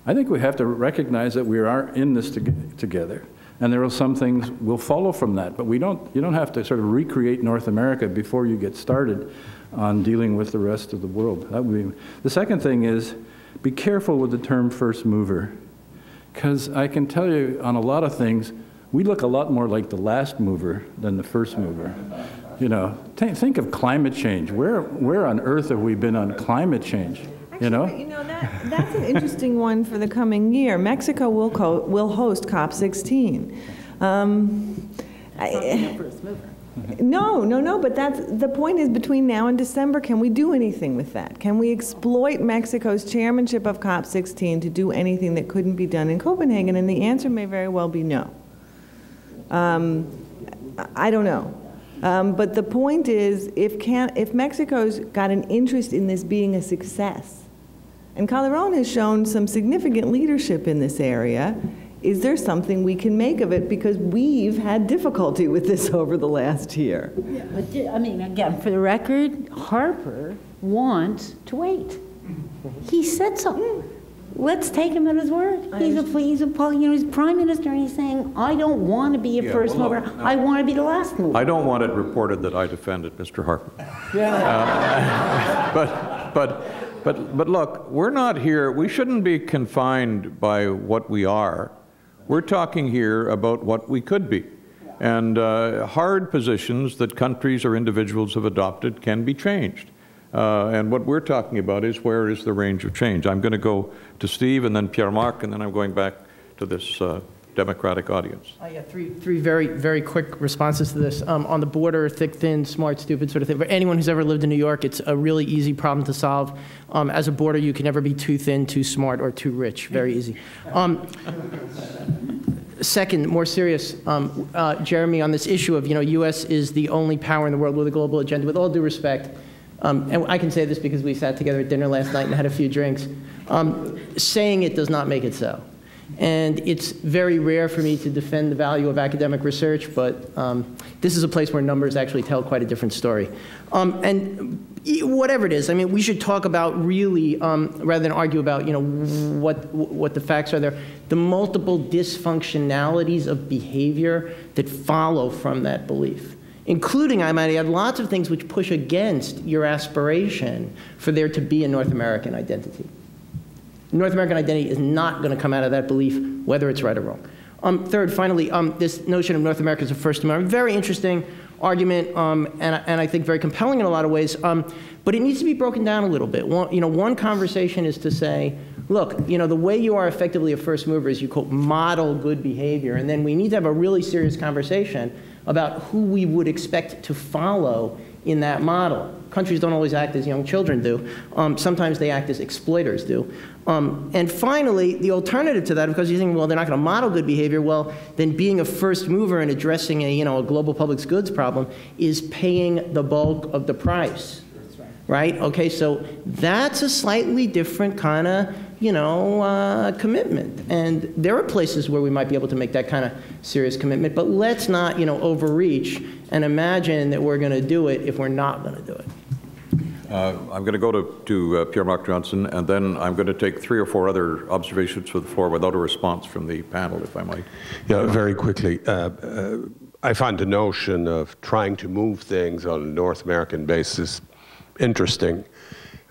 I think we have to recognize that we are in this to together and there are some things will follow from that. But we don't, you don't have to sort of recreate North America before you get started on dealing with the rest of the world. That would be, the second thing is be careful with the term first mover. Because I can tell you on a lot of things, we look a lot more like the last mover than the first mover. You know, think of climate change. Where, where on earth have we been on climate change? Actually, you know? You know that, that's an interesting one for the coming year. Mexico will, co- will host COP16. Um, I, no, no, no, but that's, the point is between now and December, can we do anything with that? Can we exploit Mexico's chairmanship of COP16 to do anything that couldn't be done in Copenhagen? And the answer may very well be no. Um, I don't know. Um, but the point is, if, can, if Mexico's got an interest in this being a success, and Calderon has shown some significant leadership in this area. Is there something we can make of it? Because we've had difficulty with this over the last year. Yeah, but I mean, again, for the record, Harper wants to wait. He said so. Let's take him at his word. He's a, he's a, you know, he's prime minister, and he's saying, I don't want to be a Yeah, first well, mover. look, I want to be the last mover. I don't want it reported that I defended Mr. Harper. Yeah. Uh, but, but, but, but look, we're not here, we shouldn't be confined by what we are. We're talking here about what we could be. And uh, hard positions that countries or individuals have adopted can be changed. Uh, and what we're talking about is where is the range of change. I'm going to go to Steve and then Pierre Marc, and then I'm going back to this uh, Democratic audience. Uh, yeah, three, three very, very quick responses to this. Um, on the border, thick, thin, smart, stupid sort of thing. For anyone who's ever lived in New York, it's a really easy problem to solve. Um, as a border, you can never be too thin, too smart, or too rich. Very easy. Um, second, more serious, um, uh, Jeremy, on this issue of, you know, U.S. is the only power in the world with a global agenda. With all due respect, um, and I can say this because we sat together at dinner last night and had a few drinks. Um, saying it does not make it so. And it's very rare for me to defend the value of academic research, but um, this is a place where numbers actually tell quite a different story. Um, and whatever it is, I mean, we should talk about really, um, rather than argue about, you know, what, what the facts are there, the multiple dysfunctionalities of behavior that follow from that belief including, I might add, lots of things which push against your aspiration for there to be a North American identity. North American identity is not going to come out of that belief, whether it's right or wrong. Um, third, finally, um, this notion of North America as a first America, very interesting argument, um, and, and, I think very compelling in a lot of ways, um, but it needs to be broken down a little bit. One, you know, one conversation is to say, look, you know, the way you are effectively a first mover is you quote model good behavior, and then we need to have a really serious conversation about who we would expect to follow in that model. Countries don't always act as young children do. Um, sometimes they act as exploiters do. Um, and finally, the alternative to that, because you think, well, they're not going to model good behavior, well, then being a first mover and addressing a, you know, a global public goods problem is paying the bulk of the price. Right. Okay, so that's a slightly different kind of you know, uh, commitment. And there are places where we might be able to make that kind of serious commitment, but let's not, you know, overreach and imagine that we're going to do it if we're not going to do it. Uh, I'm going to go to, to uh, Pierre-Marc Johnson, and then I'm going to take three or four other observations for the floor without a response from the panel, if I might. Yeah, very quickly. Uh, uh I find the notion of trying to move things on a North American basis interesting.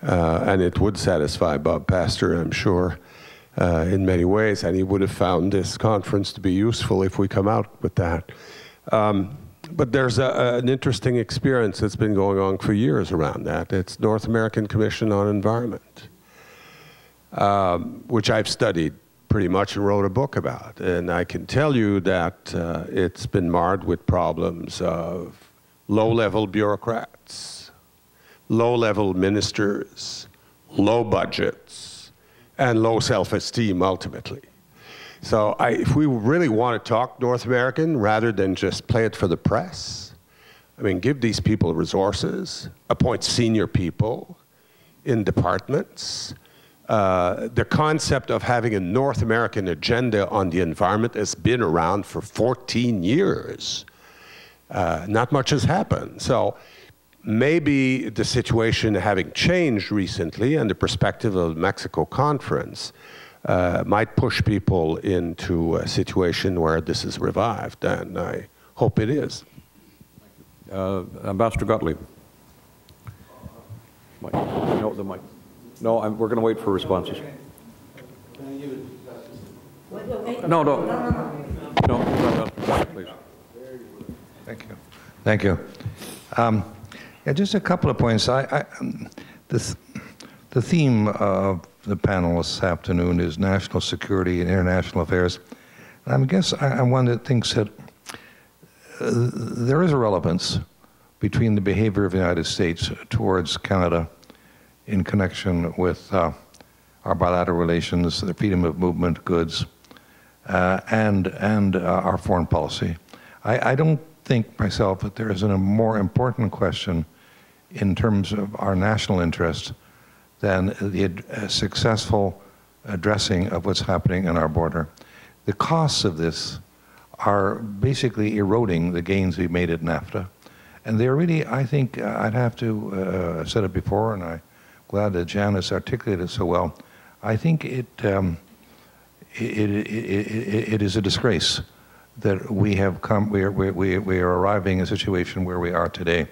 Uh, and it would satisfy Bob Pastor, I'm sure, uh, in many ways, and he would have found this conference to be useful if we come out with that. Um, but there's a, an interesting experience that's been going on for years around that. It's North American Commission on Environment, um, which I've studied pretty much and wrote a book about. And I can tell you that uh, it's been marred with problems of low-level bureaucrats, low level ministers, low budgets, and low self esteem ultimately. So I, if we really want to talk North American rather than just play it for the press, I mean, give these people resources, appoint senior people in departments. Uh, the concept of having a North American agenda on the environment has been around for 14 years. Uh, not much has happened. So maybe the situation having changed recently and the perspective of the Mexico conference uh, might push people into a situation where this is revived, and I hope it is. Uh, Ambassador Gotlieb. Mike. No, the mic. No, I'm, we're going to wait for responses. No, no. No, no, no, please. Thank you. Thank you. Um, yeah, just a couple of points. I, I, um, the, the theme of the panel this afternoon is national security and international affairs. I guess I, am one that thinks that uh, there is a relevance between the behavior of the United States towards Canada in connection with uh, our bilateral relations, the freedom of movement, goods, uh, and, and uh, our foreign policy. I, I, don't think myself that there isn't a more important question in terms of our national interest than the uh, successful addressing of what's happening in our border. The costs of this are basically eroding the gains we made at NAFTA. And they're really, I think, uh, I'd have to, uh, I've said it before, and I'm glad that Janice articulated it so well. I think it, um, it, it, it, it is a disgrace that we have come, we are, we, we are arriving in a situation where we are today.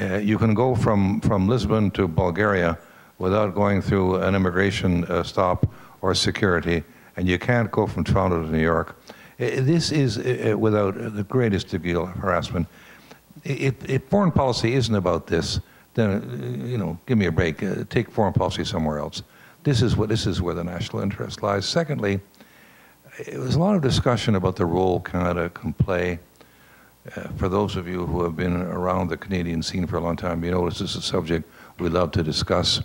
Uh, you can go from, from Lisbon to Bulgaria without going through an immigration uh, stop or security, and you can't go from Toronto to New York. Uh, this is uh, uh, without the greatest degree of harassment. If, foreign policy isn't about this, then you know, give me a break. take foreign policy somewhere else. This is what this is where the national interest lies. Secondly, there was a lot of discussion about the role Canada can play uh, for those of you who have been around the Canadian scene for a long time, you know this is a subject we love to discuss.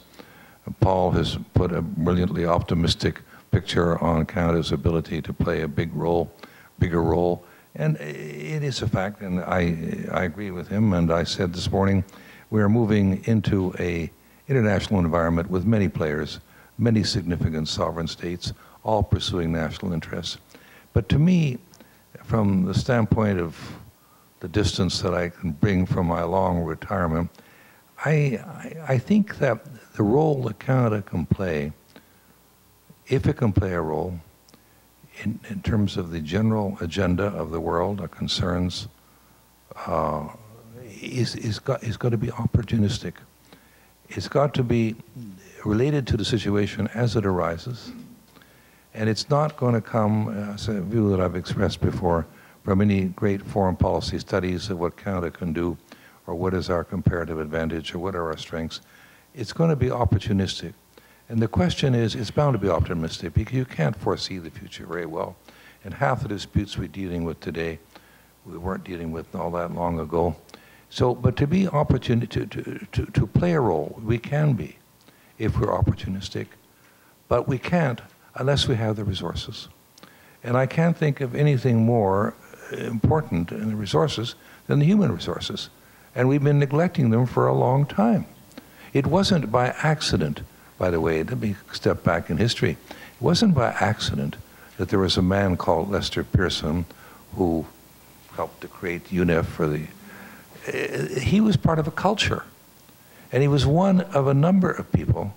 Paul has put a brilliantly optimistic picture on Canada's ability to play a big role, bigger role. And it is a fact, and I, I agree with him, and I said this morning, we are moving into a international environment with many players, many significant sovereign states, all pursuing national interests. But to me, from the standpoint of the distance that I can bring from my long retirement, I, I, think that the role that Canada can play, if it can play a role, in, in terms of the general agenda of the world that concerns, uh, is, is, got, is got to be opportunistic. It's got to be related to the situation as it arises. And it's not going to come, as a view that I've expressed before, from any great foreign policy studies of what Canada can do or what is our comparative advantage or what are our strengths. It's going to be opportunistic. And the question is, it's bound to be optimistic because you can't foresee the future very well. And half the disputes we're dealing with today, we weren't dealing with all that long ago. So, but to be opportun to, to, to, to play a role, we can be if we're opportunistic. But we can't unless we have the resources. And I can't think of anything more important in the resources than the human resources. And we've been neglecting them for a long time. It wasn't by accident by the way, let me step back in history. It wasn't by accident that there was a man called Lester Pearson who helped to create UNEF for the. Uh, he was part of a culture. And he was one of a number of people,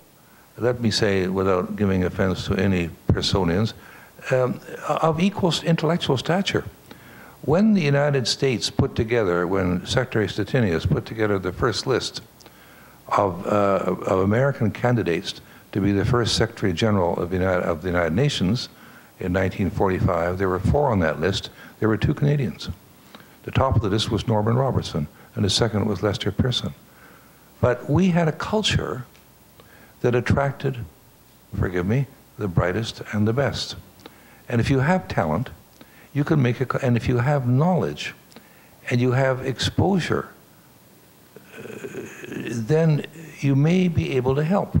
let me say without giving offense to any Pearsonians, um, of equal intellectual stature. When the United States put together, when Secretary Stettinius put together the first list of, uh, of American candidates to be the first Secretary General of the, United, of the United Nations in 1945. There were four on that list. There were two Canadians. The top of the list was Norman Robertson, and the second was Lester Pearson. But we had a culture that attracted, forgive me, the brightest and the best. And if you have talent, you can make a, and if you have knowledge and you have exposure uh, then you may be able to help.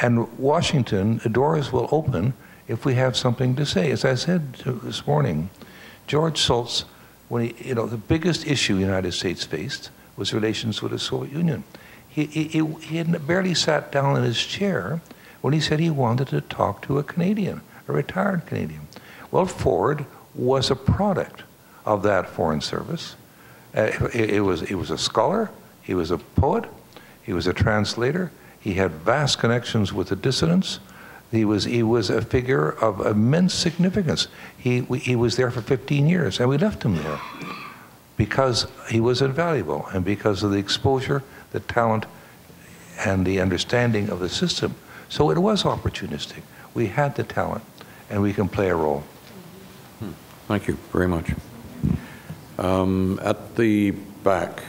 And Washington, the doors will open if we have something to say. As I said this morning, George Shultz, when he, you know, the biggest issue the United States faced was relations with the Soviet Union. He, he, he had barely sat down in his chair when he said he wanted to talk to a Canadian, a retired Canadian. Well, Ford was a product of that Foreign Service. Uh, it, it, was, it was a scholar, he was a poet, he was a translator, he had vast connections with the dissidents. He was, he was a figure of immense significance. He, we, he was there for 15 years, and we left him there because he was invaluable and because of the exposure, the talent, and the understanding of the system. So it was opportunistic. We had the talent, and we can play a role. Thank you very much. Um, at the back.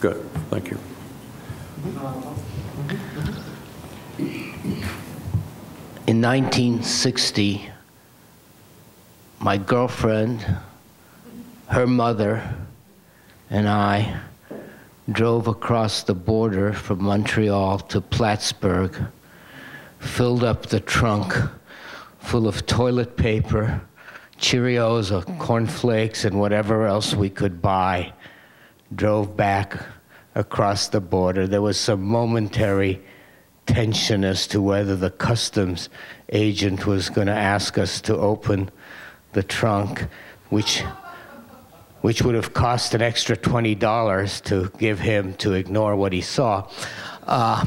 Good, thank you. In 1960, my girlfriend, her mother, and I drove across the border from Montreal to Plattsburgh, filled up the trunk full of toilet paper, Cheerios or cornflakes, and whatever else we could buy drove back across the border. There was some momentary tension as to whether the customs agent was going to ask us to open the trunk, which which would have cost an extra $20 to give him to ignore what he saw. Uh,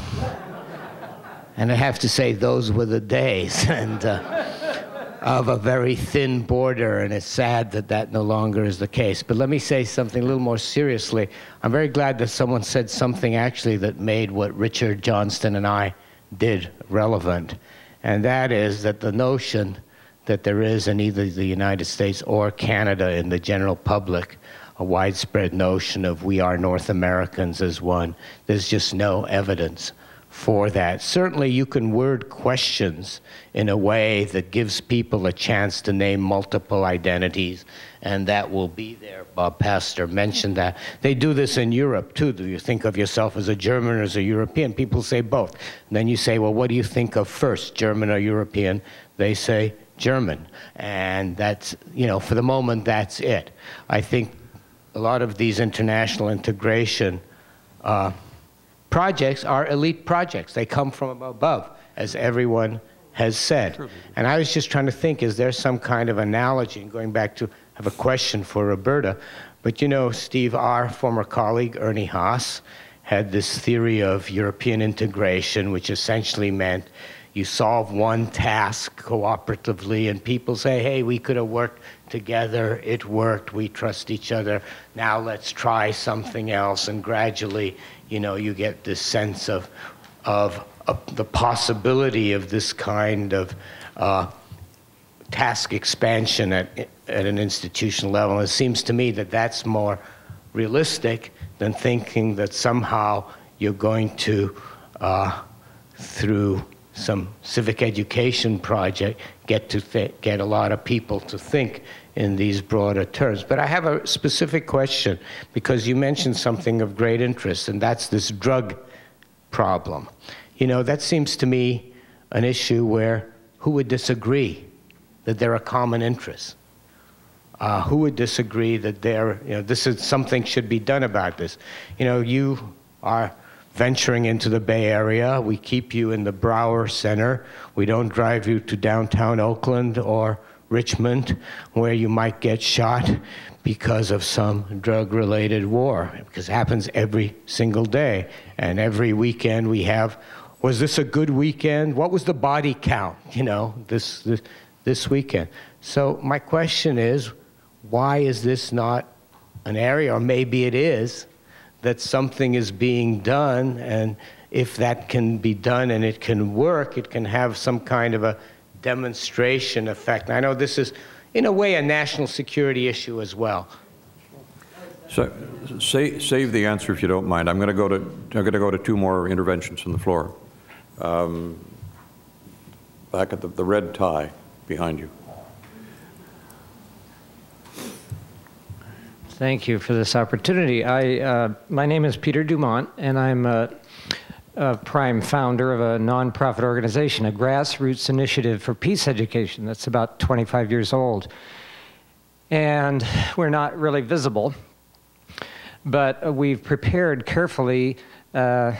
and I have to say, those were the days. And uh, of a very thin border, and it's sad that that no longer is the case. But let me say something a little more seriously. I'm very glad that someone said something actually that made what Richard Johnston and I did relevant, and that is that the notion that there is in either the United States or Canada in the general public a widespread notion of we are North Americans as one. There's just no evidence for that. Certainly, you can word questions in a way that gives people a chance to name multiple identities, and that will be there. Bob Pastor mentioned that. They do this in Europe too. Do you think of yourself as a German or as a European? People say both. And then you say, well, what do you think of first, German or European? They say German. And that's, you know, for the moment, that's it. I think a lot of these international integration. Uh, projects are elite projects. They come from above, as everyone has said. And I was just trying to think, is there some kind of analogy? And going back to have a question for Roberta, but you know, Steve, our former colleague Ernie Haas had this theory of European integration, which essentially meant you solve one task cooperatively, and people say, hey, we could have worked together, it worked, we trust each other, now let's try something else, and gradually, you know, you get this sense of, of, the possibility of this kind of uh, task expansion at, at an institutional level. And it seems to me that that's more realistic than thinking that somehow you're going to, uh, through some civic education project, get to get a lot of people to think in these broader terms. But I have a specific question because you mentioned something of great interest, and that's this drug problem. You know, that seems to me an issue where who would disagree that there are common interests? Uh, who would disagree that there, you know, this is something should be done about this? You know, you are venturing into the Bay Area. We keep you in the Brower Center. We don't drive you to downtown Oakland or Richmond, where you might get shot because of some drug related war, because it happens every single day. And every weekend we have was this a good weekend? What was the body count, you know, this, this, this weekend? So, my question is why is this not an area, or maybe it is, that something is being done, and if that can be done and it can work, it can have some kind of a demonstration effect. And I know this is, in a way, a national security issue as well. So, say, save the answer if you don't mind. I'm going to go to I'm going to go to two more interventions from the floor. Um, back at the, the red tie behind you. Thank you for this opportunity. I, uh, my name is Peter Dumont, and I'm a, a, prime founder of a nonprofit organization, a grassroots initiative for peace education that's about 25 years old. And we're not really visible, but we've prepared carefully uh,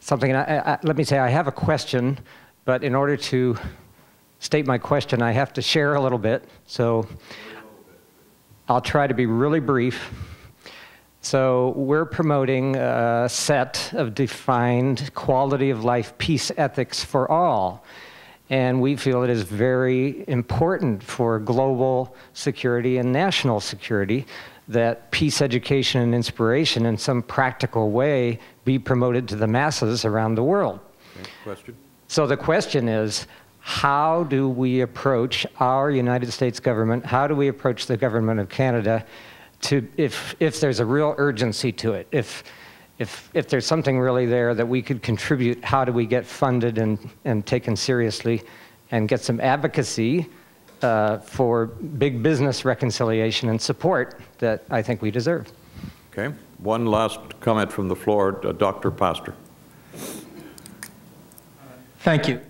something. I, I, let me say, I have a question, but in order to state my question, I have to share a little bit. So. I'll try to be really brief. So, we're promoting a set of defined quality of life peace ethics for all. And we feel it is very important for global security and national security that peace education and inspiration in some practical way be promoted to the masses around the world. Okay, question? So, the question is how do we approach our United States government? How do we approach the government of Canada to, if, if there's a real urgency to it? If, if, if there's something really there that we could contribute, how do we get funded and, and taken seriously and get some advocacy uh, for big business reconciliation and support that I think we deserve? Okay. One last comment from the floor, uh, Dr. Pastor. Thank you.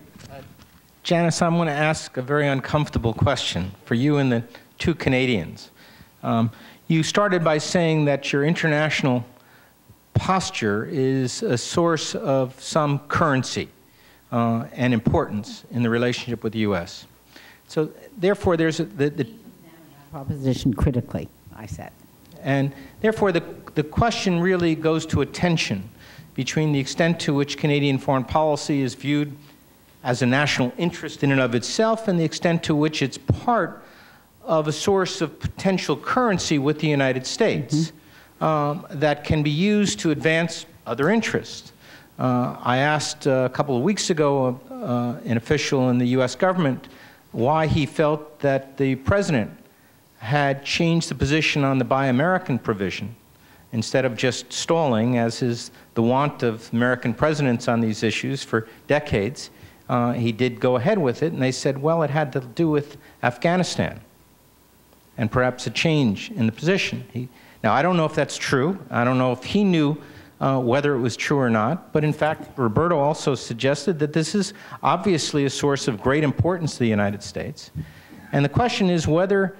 Janice, I'm going to ask a very uncomfortable question for you and the two Canadians. Um, you started by saying that your international posture is a source of some currency uh, and importance in the relationship with the U.S. So, therefore, there's a, the, the proposition critically, I said. And therefore, the, the question really goes to a tension between the extent to which Canadian foreign policy is viewed as a national interest in and of itself and the extent to which it's part of a source of potential currency with the United States mm-hmm. um, that can be used to advance other interests. Uh, I asked uh, a couple of weeks ago uh, an official in the US government why he felt that the president had changed the position on the Buy American provision instead of just stalling, as is the want of American presidents on these issues for decades uh, he did go ahead with it, and they said, well, it had to do with Afghanistan and perhaps a change in the position. He, now, I don't know if that's true. I don't know if he knew uh, whether it was true or not, but in fact, Roberta also suggested that this is obviously a source of great importance to the United States. And the question is whether,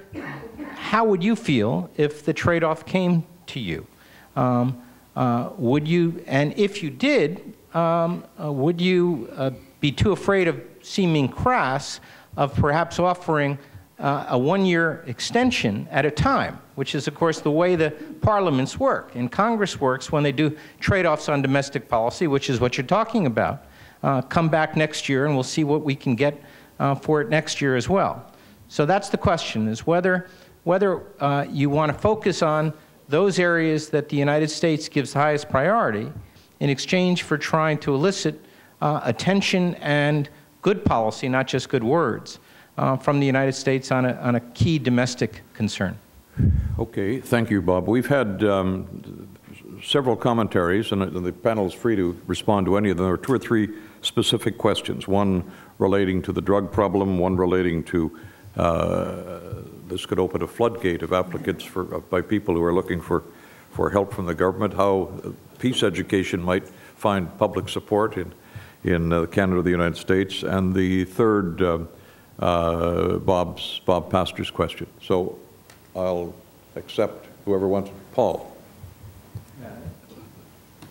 how would you feel if the trade off came to you? Um, uh, would you, and if you did, um, uh, would you uh, be too afraid of seeming crass, of perhaps offering uh, a one year extension at a time, which is, of course, the way the parliaments work and Congress works when they do trade offs on domestic policy, which is what you're talking about. Uh, come back next year and we'll see what we can get uh, for it next year as well. So that's the question is whether, whether uh, you want to focus on those areas that the United States gives highest priority in exchange for trying to elicit uh, attention and good policy, not just good words, uh, from the United States on a, on a key domestic concern. Okay, thank you, Bob. We've had um, several commentaries, and the panel is free to respond to any of them. There are two or three specific questions, one relating to the drug problem, one relating to uh, this could open a floodgate of applicants for, by people who are looking for, for help from the government, how peace education might find public support in, in uh, Canada, the United States, and the third, uh, uh, Bob's, Bob Pastor's question. So I'll accept whoever wants. Paul.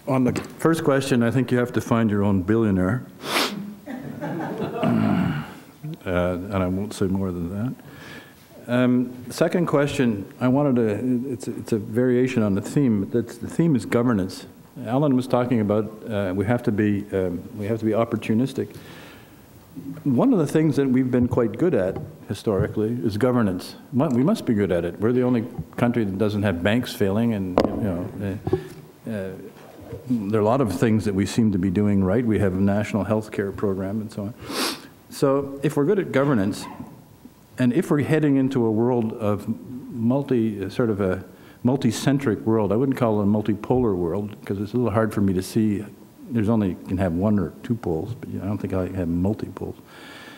On the first question, I think you have to find your own billionaire. Uh, and I won't say more than that. Um, second question, I wanted to, it's, it's a variation on the theme. That's, the theme is governance. Allan was talking about uh, we, have to be, um, we have to be opportunistic. One of the things that we've been quite good at historically is governance. We must be good at it. We're the only country that doesn't have banks failing, and you know, uh, uh, there are a lot of things that we seem to be doing right. We have a national health care program and so on. So if we're good at governance, and if we're heading into a world of multi, sort of a multi-centric world, I wouldn't call it a multipolar world because it's a little hard for me to see. There's only you can have one or two poles, but I don't think I have multi-poles.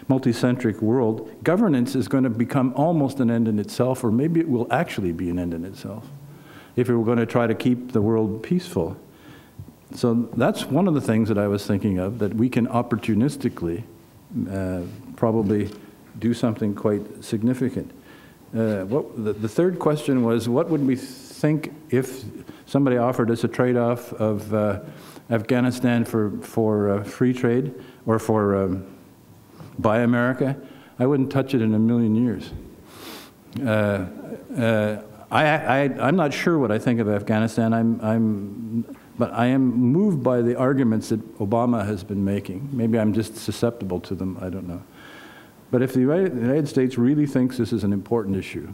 Multi-centric world, governance is going to become almost an end in itself, or maybe it will actually be an end in itself, if we were going to try to keep the world peaceful. So that's one of the things that I was thinking of that we can opportunistically uh, probably do something quite significant. Uh, what, the, the, third question was, what would we think if somebody offered us a trade-off of uh, Afghanistan for, for uh, free trade or for um, Buy America? I wouldn't touch it in a million years. Uh, uh, I, I'm not sure what I think of Afghanistan. I'm, I'm, but I am moved by the arguments that Obama has been making. Maybe I'm just susceptible to them, I don't know. But if the United States really thinks this is an important issue,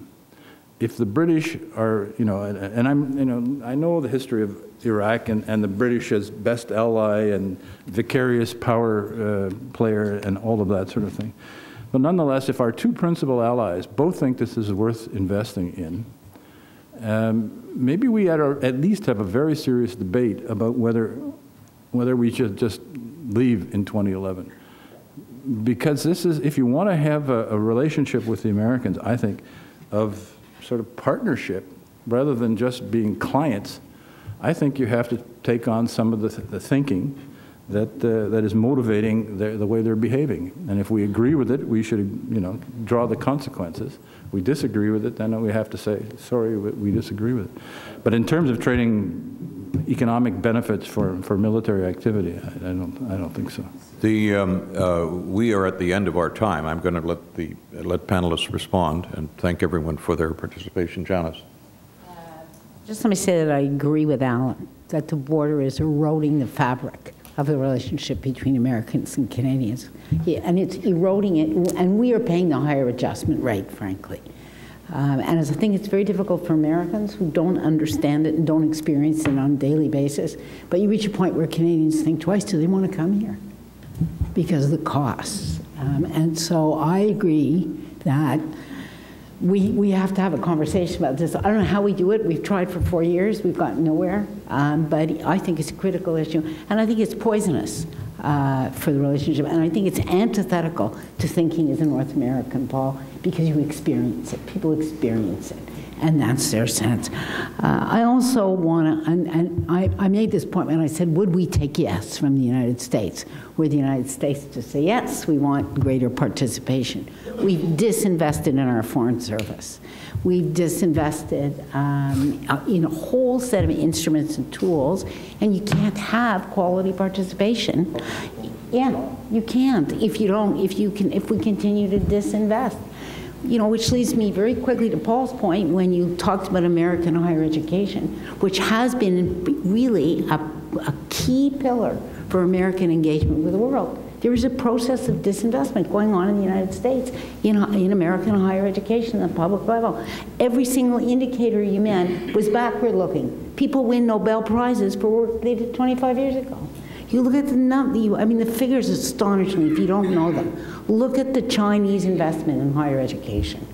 if the British are, you know, and, and, I'm, you know, I know the history of Iraq and, and the British as best ally and vicarious power uh, player and all of that sort of thing. But nonetheless, if our two principal allies both think this is worth investing in, um, maybe we at at least have a very serious debate about whether, whether we should just leave in 2011 because this is, if you want to have a, a, relationship with the Americans, I think, of sort of partnership rather than just being clients, I think you have to take on some of the, th the thinking that, uh, that is motivating the, the way they're behaving. And if we agree with it, we should, you know, draw the consequences. We disagree with it, then we have to say, sorry, we disagree with it. But in terms of trading economic benefits for, for military activity, I, I don't, I don't think so. The, um, uh, we are at the end of our time. I'm going to let the let panelists respond and thank everyone for their participation. Janice. Just let me say that I agree with Allan that the border is eroding the fabric of the relationship between Americans and Canadians. Yeah, and it's eroding it, and we are paying the higher adjustment rate, frankly. Um, and I think it's very difficult for Americans who don't understand it and don't experience it on a daily basis. But you reach a point where Canadians think twice, do they want to come here? Because of the costs. Um, and so I agree that we, we have to have a conversation about this. I don't know how we do it. We've tried for four years. We've gotten nowhere. Um, but I think it's a critical issue. And I think it's poisonous uh, for the relationship. And I think it's antithetical to thinking as a North American, Paul, because you experience it. People experience it and that's their sense. Uh, I also want to, and, and I, I, made this point when I said, would we take yes from the United States? Would the United States to say, yes, we want greater participation? We've disinvested in our foreign service. We've disinvested um, uh, in a whole set of instruments and tools, and you can't have quality participation Yeah, you can't if you don't, if you can, if we continue to disinvest. You know, which leads me very quickly to Paul's point when you talked about American higher education, which has been really a, a key pillar for American engagement with the world. There is a process of disinvestment going on in the United States in, in American higher education, the public level. Every single indicator you meant was backward looking. People win Nobel Prizes for work they did 25 years ago. You look at the number, I mean, the figures astonish me if you don't know them. Look at the Chinese investment in higher education.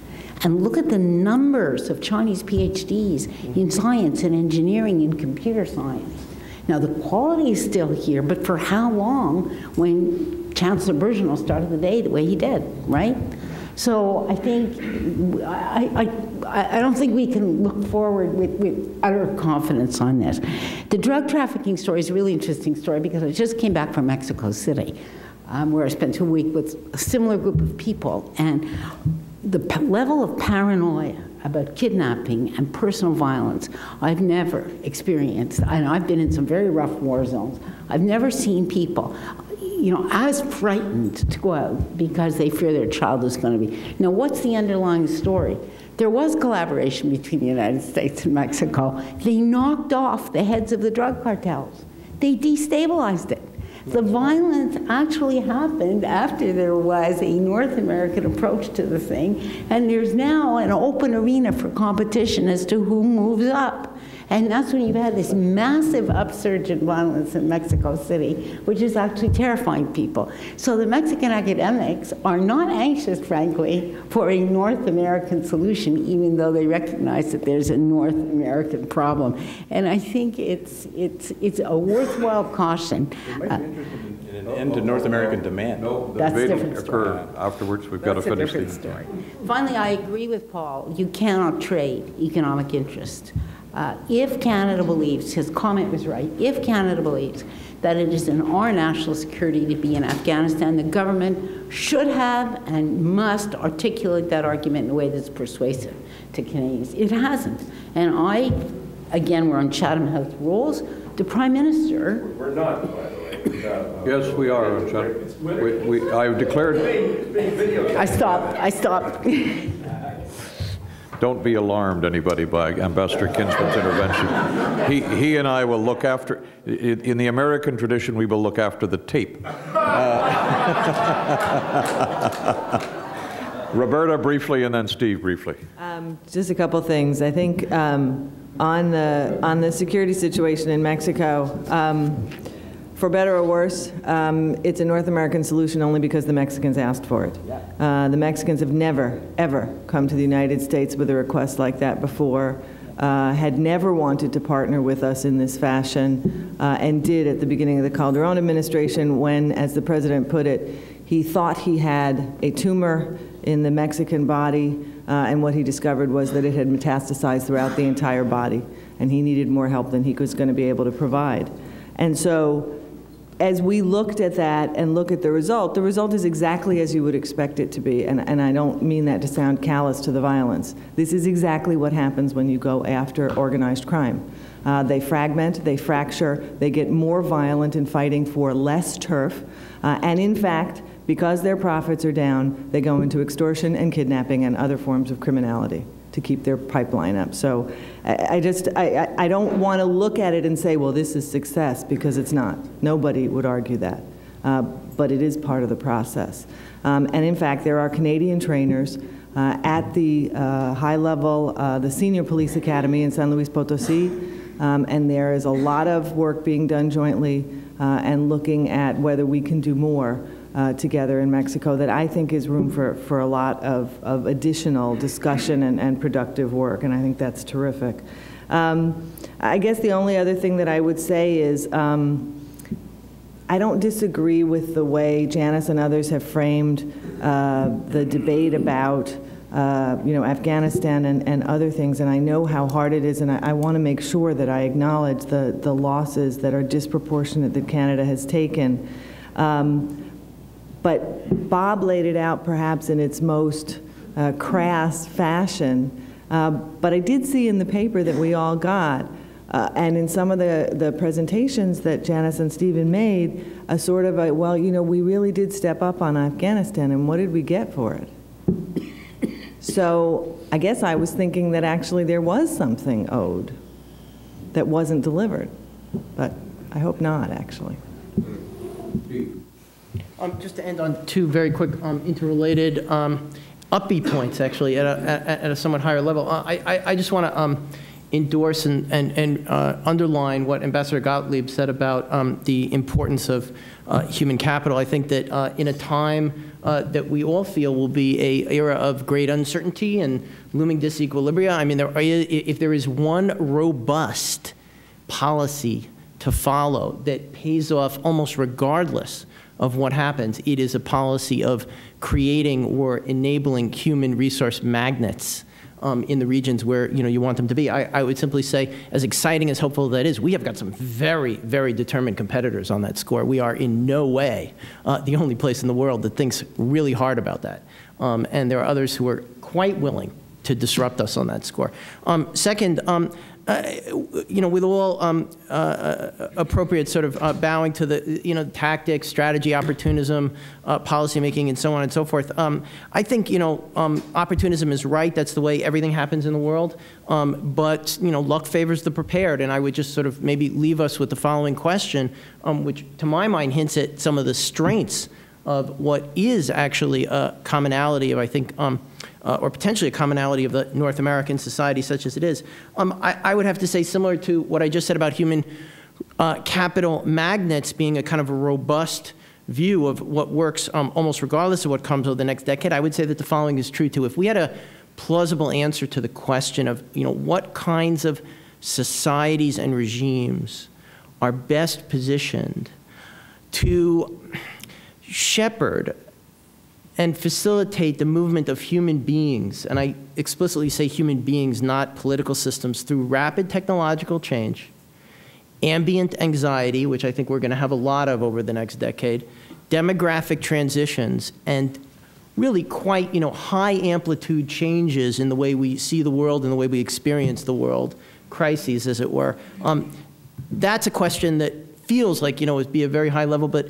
And look at the numbers of Chinese PhDs in science and engineering and computer science. Now, the quality is still here, but for how long when Chancellor Birgeneau started the day the way he did, right? So I think, I, I, I don't think we can look forward with, with utter confidence on this. The drug trafficking story is a really interesting story because I just came back from Mexico City, um, where I spent a week with a similar group of people, and the level of paranoia about kidnapping and personal violence I've never experienced. And I've been in some very rough war zones. I've never seen people, you know, as frightened to go out because they fear their child is going to be. Now, what's the underlying story? There was collaboration between the United States and Mexico. They knocked off the heads of the drug cartels. They destabilized it. The violence actually happened after there was a North American approach to the thing, and there's now an open arena for competition as to who moves up. And that's when you've had this massive upsurge in violence in Mexico City, which is actually terrifying people. So the Mexican academics are not anxious, frankly, for a North American solution, even though they recognize that there's a North American problem. And I think it's, it's, it's a worthwhile caution. Uh, an end to North American demand. No, the That's a debating different story. afterwards. We've got to a finish different the... story. Finally, I agree with Paul. You cannot trade economic interest. Uh, if Canada believes, his comment was right, if Canada believes that it is in our national security to be in Afghanistan, the government should have and must articulate that argument in a way that's persuasive to Canadians. It hasn't. And I, again, we're on Chatham House rules. The Prime Minister. We're not, by the way. Yes, we are. We, we, I've declared... I stopped. I stopped. Don't be alarmed, anybody, by Ambassador Kinsman's intervention. He, he and I will look after, in, in the American tradition, we will look after the tape. Uh, Roberta briefly, and then Steve briefly. Um, just a couple things. I think um, on the on the security situation in Mexico. Um, for better or worse, um, it's a North American solution only because the Mexicans asked for it. Uh, the Mexicans have never, ever come to the United States with a request like that before, uh, had never wanted to partner with us in this fashion, uh, and did at the beginning of the Calderon administration when, as the president put it, he thought he had a tumor in the Mexican body, uh, and what he discovered was that it had metastasized throughout the entire body, and he needed more help than he was going to be able to provide. And so as we looked at that and look at the result, the result is exactly as you would expect it to be. And, and I don't mean that to sound callous to the violence. This is exactly what happens when you go after organized crime. Uh, they fragment, they fracture, they get more violent in fighting for less turf. Uh, and in fact, because their profits are down, they go into extortion and kidnapping and other forms of criminality to keep their pipeline up. So I, I just, I, I don't want to look at it and say, well, this is success, because it's not. Nobody would argue that. Uh, but it is part of the process. Um, and in fact, there are Canadian trainers uh, at the uh, high level, uh, the Senior Police Academy in San Luis Potosi, um, and there is a lot of work being done jointly uh, and looking at whether we can do more uh, together in Mexico that I think is room for, for a lot of, of additional discussion and, and productive work, and I think that's terrific. Um, I guess the only other thing that I would say is um, I don't disagree with the way Janice and others have framed uh, the debate about uh, you know, Afghanistan and, and other things, and I know how hard it is, and I, I want to make sure that I acknowledge the, the losses that are disproportionate that Canada has taken. Um, but Bob laid it out perhaps in its most uh, crass fashion. Uh, but I did see in the paper that we all got Uh, And in some of the, the presentations that Janice and Steven made, a sort of a, well, you know, we really did step up on Afghanistan, and what did we get for it? So I guess I was thinking that actually there was something owed that wasn't delivered, but I hope not, actually. Um, Just to end on two very quick um, interrelated um, upbeat points, actually, at a, at at a somewhat higher level. Uh, I, I- just want to endorse and, and and uh, underline what Ambassador Gotlieb said about um, the importance of uh, human capital. I think that uh, in a time uh, that we all feel will be a era of great uncertainty and looming disequilibria, I mean, there, are- if there is one robust policy to follow that pays off almost regardless of what happens. It is a policy of creating or enabling human resource magnets um, in the regions where you know you want them to be. I, I would simply say, as exciting as hopeful that is, we have got some very, very determined competitors on that score. We are in no way uh, the only place in the world that thinks really hard about that, um, and there are others who are quite willing to disrupt us on that score. Um, second, um, you know, with all um, uh, uh, appropriate sort of uh, bowing to the, you know, tactics, strategy, opportunism, uh, policymaking, and so on and so forth, um, I think, you know, um, opportunism is right. That's the way everything happens in the world. Um, but, you know, luck favors the prepared. And I would just sort of maybe leave us with the following question, um, which to my mind hints at some of the strengths of what is actually a commonality of, I think, um, uh, or potentially a commonality of the North American society such as it is. Um, I, I, would have to say similar to what I just said about human uh, capital magnets being a kind of a robust view of what works um, almost regardless of what comes over the next decade, I would say that the following is true too. If we had a plausible answer to the question of, you know, what kinds of societies and regimes are best positioned to shepherd and facilitate the movement of human beings, and I explicitly say human beings, not political systems, through rapid technological change, ambient anxiety, which I think we're going to have a lot of over the next decade, demographic transitions, and really quite you know, high amplitude changes in the way we see the world and the way we experience the world, crises, as it were. Um, that's a question that feels like you know would be a very high level, but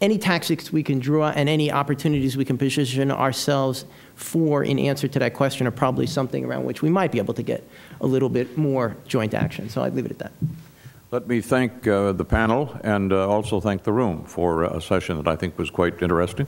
any tactics we can draw and any opportunities we can position ourselves for in answer to that question are probably something around which we might be able to get a little bit more joint action. So I'd leave it at that. Let me thank uh, the panel and uh, also thank the room for a session that I think was quite interesting.